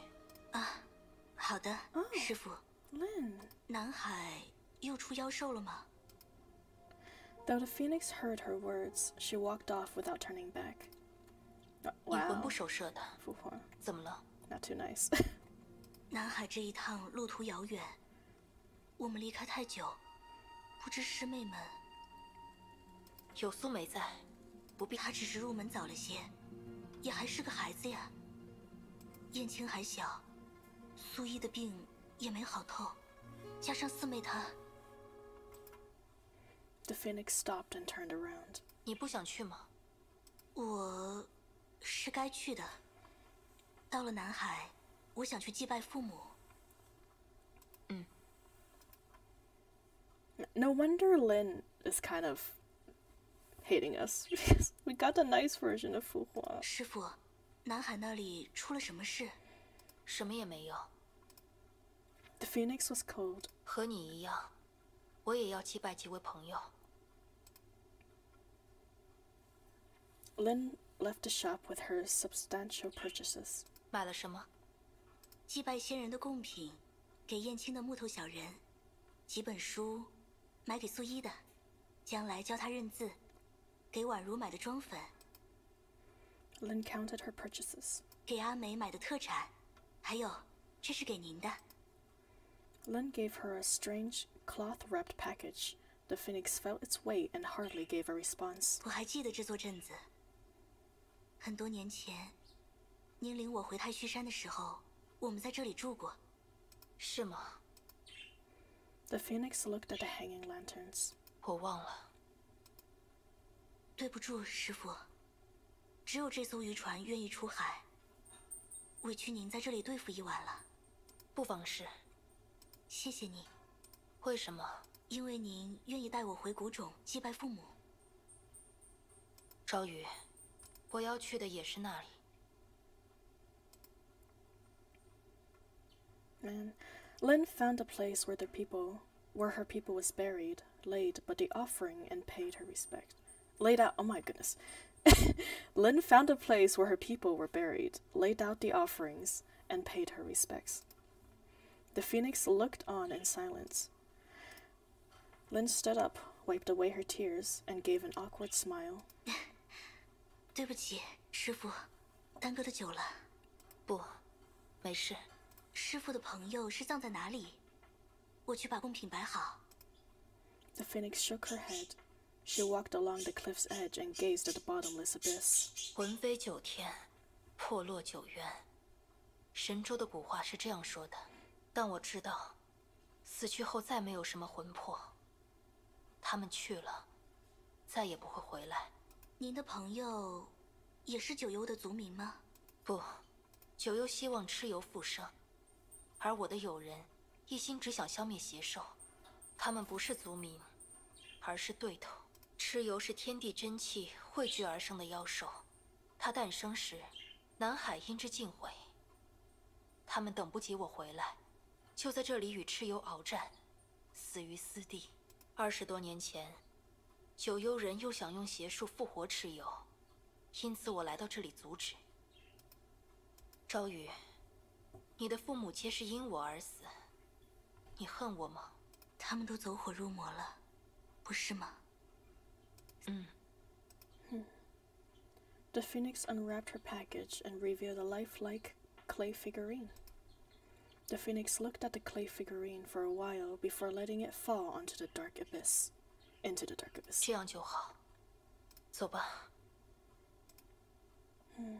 啊，好的，师傅。 Lynn. 南海又出妖兽了吗？ Though the phoenix heard her words, she walked off without turning back. Uh, 你魂 wow. 不守舍的，复活怎么了？ Not too nice. 南海这一趟路途遥远，我们离开太久， 不知师妹们有苏梅在，不必。她只是入门早了些，也还是个孩子呀。燕青还小，苏一的病也没好透，加上四妹她，the phoenix stopped and turned around. 你不想去吗？我是该去的。到了南海，我想去祭拜父母。No wonder Lin is kind of hating us because we got a nice version of Fu Hua. 师傅，南海那里出了什么事？什么也没有。 The phoenix was cold. 和你一样，我也要祭拜几位朋友。 Lin left the shop with her substantial purchases. 买了什么？祭拜先人的贡品，给燕青的木头小人，几本书， 买给素衣的，将来教他认字，给宛如买的妆粉，Lin counted her purchases. 给阿梅买的特产，还有，这是给您的。Lin gave her a strange cloth wrapped package. The phoenix felt its weight and hardly gave a response. 我还记得这座镇子。很多年前，您领我回太虚山的时候，我们在这里住过，是吗？The phoenix looked at the hanging lanterns. 我忘了。对不住，师傅。只有这艘渔船愿意出海， 委屈您在这里对付一晚了。不妨事。谢谢你。为什么？因为您愿意带我回谷冢祭拜父母。朝雨，我要去的也是那里。Man, Lin found a place where the people, where her people was buried, laid but the offering and paid her respect. Laid out. Oh my goodness. Lin found a place where her people were buried, laid out the offerings, and paid her respects. The phoenix looked on in silence. Lin stood up, wiped away her tears, and gave an awkward smile. 对不起，师傅，耽搁的久了。不，没事。 师傅的朋友是葬在哪里？我去把贡品摆好。The phoenix shook her head. She walked along the cliff's edge and gazed at the bottomless abyss. 魂飞九天，破落九渊。神州的古话是这样说的，但我知道，死去后再没有什么魂魄。他们去了，再也不会回来。您的朋友，也是九幽的族民吗？不，九幽希望蚩尤复生，而我的友人一心只想消灭邪兽。他们不是族民，而是对头。蚩尤是天地真气汇聚而生的妖兽，它诞生时，南海因之尽毁。他们等不及我回来，就在这里与蚩尤鏖战，死于私地。二十多年前，九幽人又想用邪术复活蚩尤，因此我来到这里阻止。朝雨，你的父母皆是因我而死，你恨我吗？他们都走火入魔了，不是吗？嗯。The phoenix unwrapped her package and revealed a lifelike clay figurine. The phoenix looked at the clay figurine for a while before letting it fall onto the dark abyss. Into the dark abyss. 这样就好。走吧。Hmm.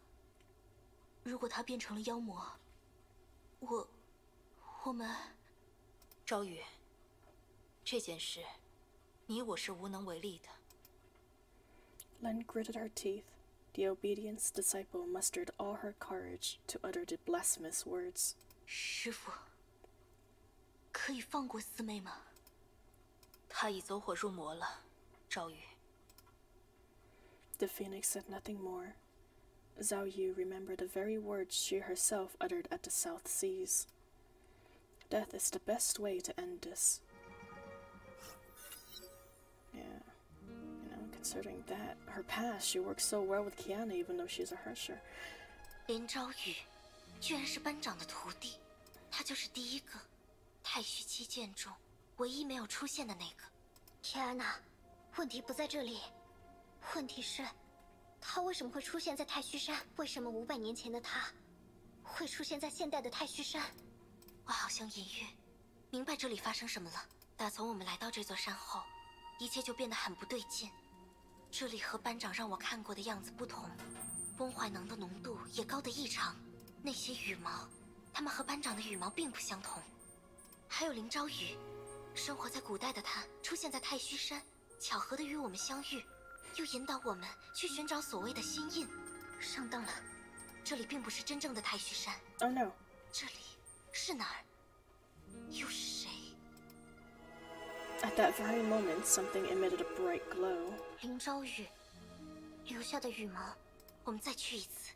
如果他变成了妖魔，我，我们，朝雨，这件事，你我是无能为力的。Len gritted her teeth. The obedience disciple mustered all her courage to utter the blasphemous words. 师傅，可以放过四妹吗？她已走火入魔了，赵宇。The phoenix said nothing more. Zhao Yu remembered the very words she herself uttered at the South Seas. Death is the best way to end this. Yeah. You know, considering that, her past, she worked so well with Kiana even though she's a Hersher. 林朝雨，居然是班长的徒弟，他就是第一个太虚七剑中唯一没有出现的那个。天安娜，问题不在这里，问题是， 他为什么会出现在太虚山？为什么五百年前的他，会出现在现代的太虚山？我好像隐约明白这里发生什么了。打从我们来到这座山后，一切就变得很不对劲。这里和班长让我看过的样子不同，崩坏能的浓度也高得异常。那些羽毛，它们和班长的羽毛并不相同。还有林朝雨，生活在古代的他出现在太虚山，巧合的与我们相遇，又引导我们去寻找所谓的心印。上当了，这里并不是真正的太虚山。Oh no. 这里是哪儿？又是谁？At that very moment, something emitted a bright glow. 林朝雨留下的羽毛，我们再去一次。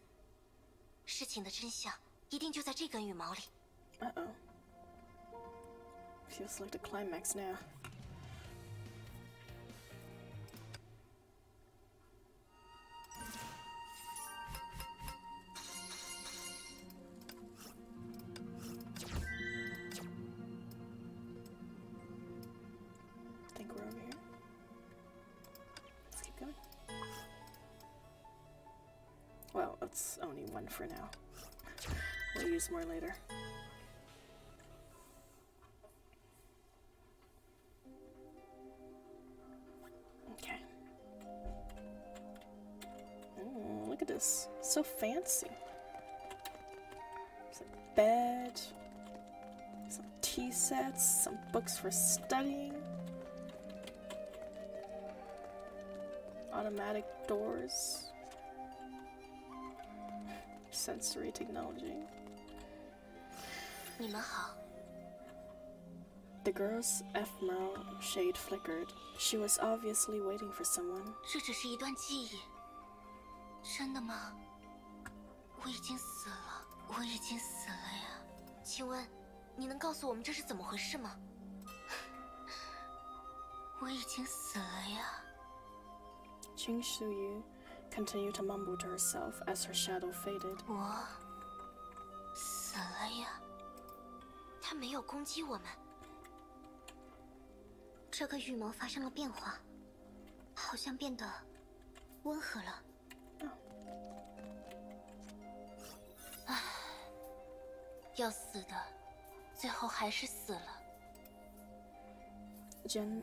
事情的真相一定就在这根羽毛里。Uh oh. Feels like the climax now. Only one for now. We'll use more later. Okay. Mm, look at this. So fancy. There's a bed, some tea sets, some books for studying, automatic doors, sensory technology. The girl's ephemeral shade flickered. She was obviously waiting for someone. Qing Shuyu continued to mumble to herself as her shadow faded. 我死了呀。他没有攻击我们。这个羽毛发生了变化，好像变得温和了。唉，要死的，最后还是死了。 Jen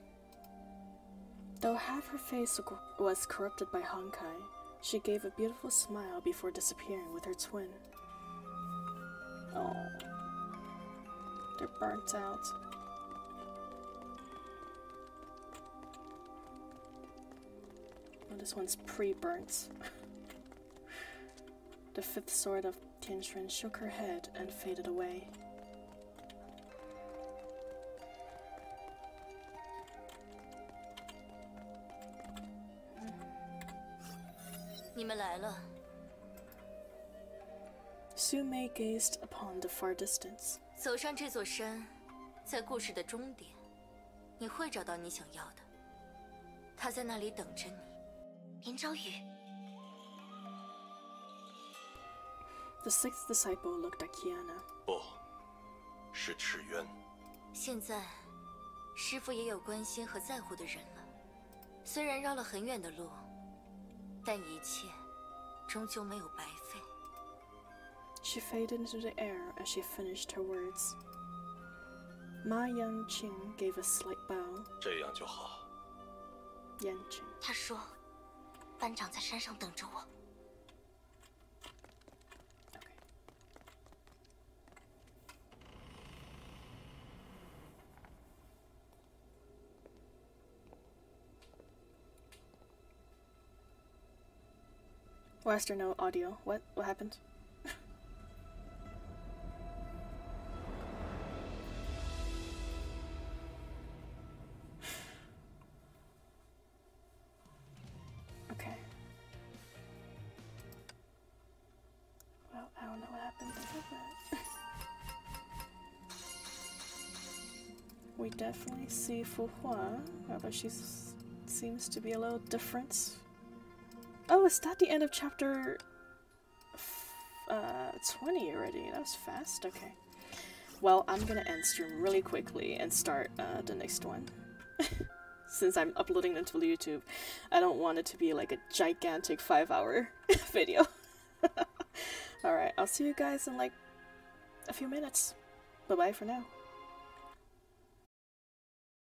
Though half her face was corrupted by Honkai, she gave a beautiful smile before disappearing with her twin. Oh, they're burnt out. Oh, this one's pre-burnt. the fifth sword of Tianxuan shook her head and faded away. 你们来了。Su Mei gazed upon the far distance. 走上这座山，在故事的终点，你会找到你想要的。他在那里等着你。林朝雨，The sixth disciple looked at Kiana. 不，是赤渊。现在，师傅也有关心和在乎的人了。虽然绕了很远的路，但一切终究没有白费。She faded into the air as she finished her words. Ma Yanqing gave a slight bow. 这样就好。Yanqing. 他说，班长在山上等着我。There no audio? What? What happened? okay. Well, I don't know what happened we definitely see Fu Hua, although she seems to be a little different. Oh, is that the end of chapter uh, 20 already? That was fast. Okay. Well, I'm gonna end stream really quickly and start uh, the next one. Since I'm uploading them to YouTube, I don't want it to be like a gigantic five hour video. Alright, I'll see you guys in like a few minutes. Bye bye for now.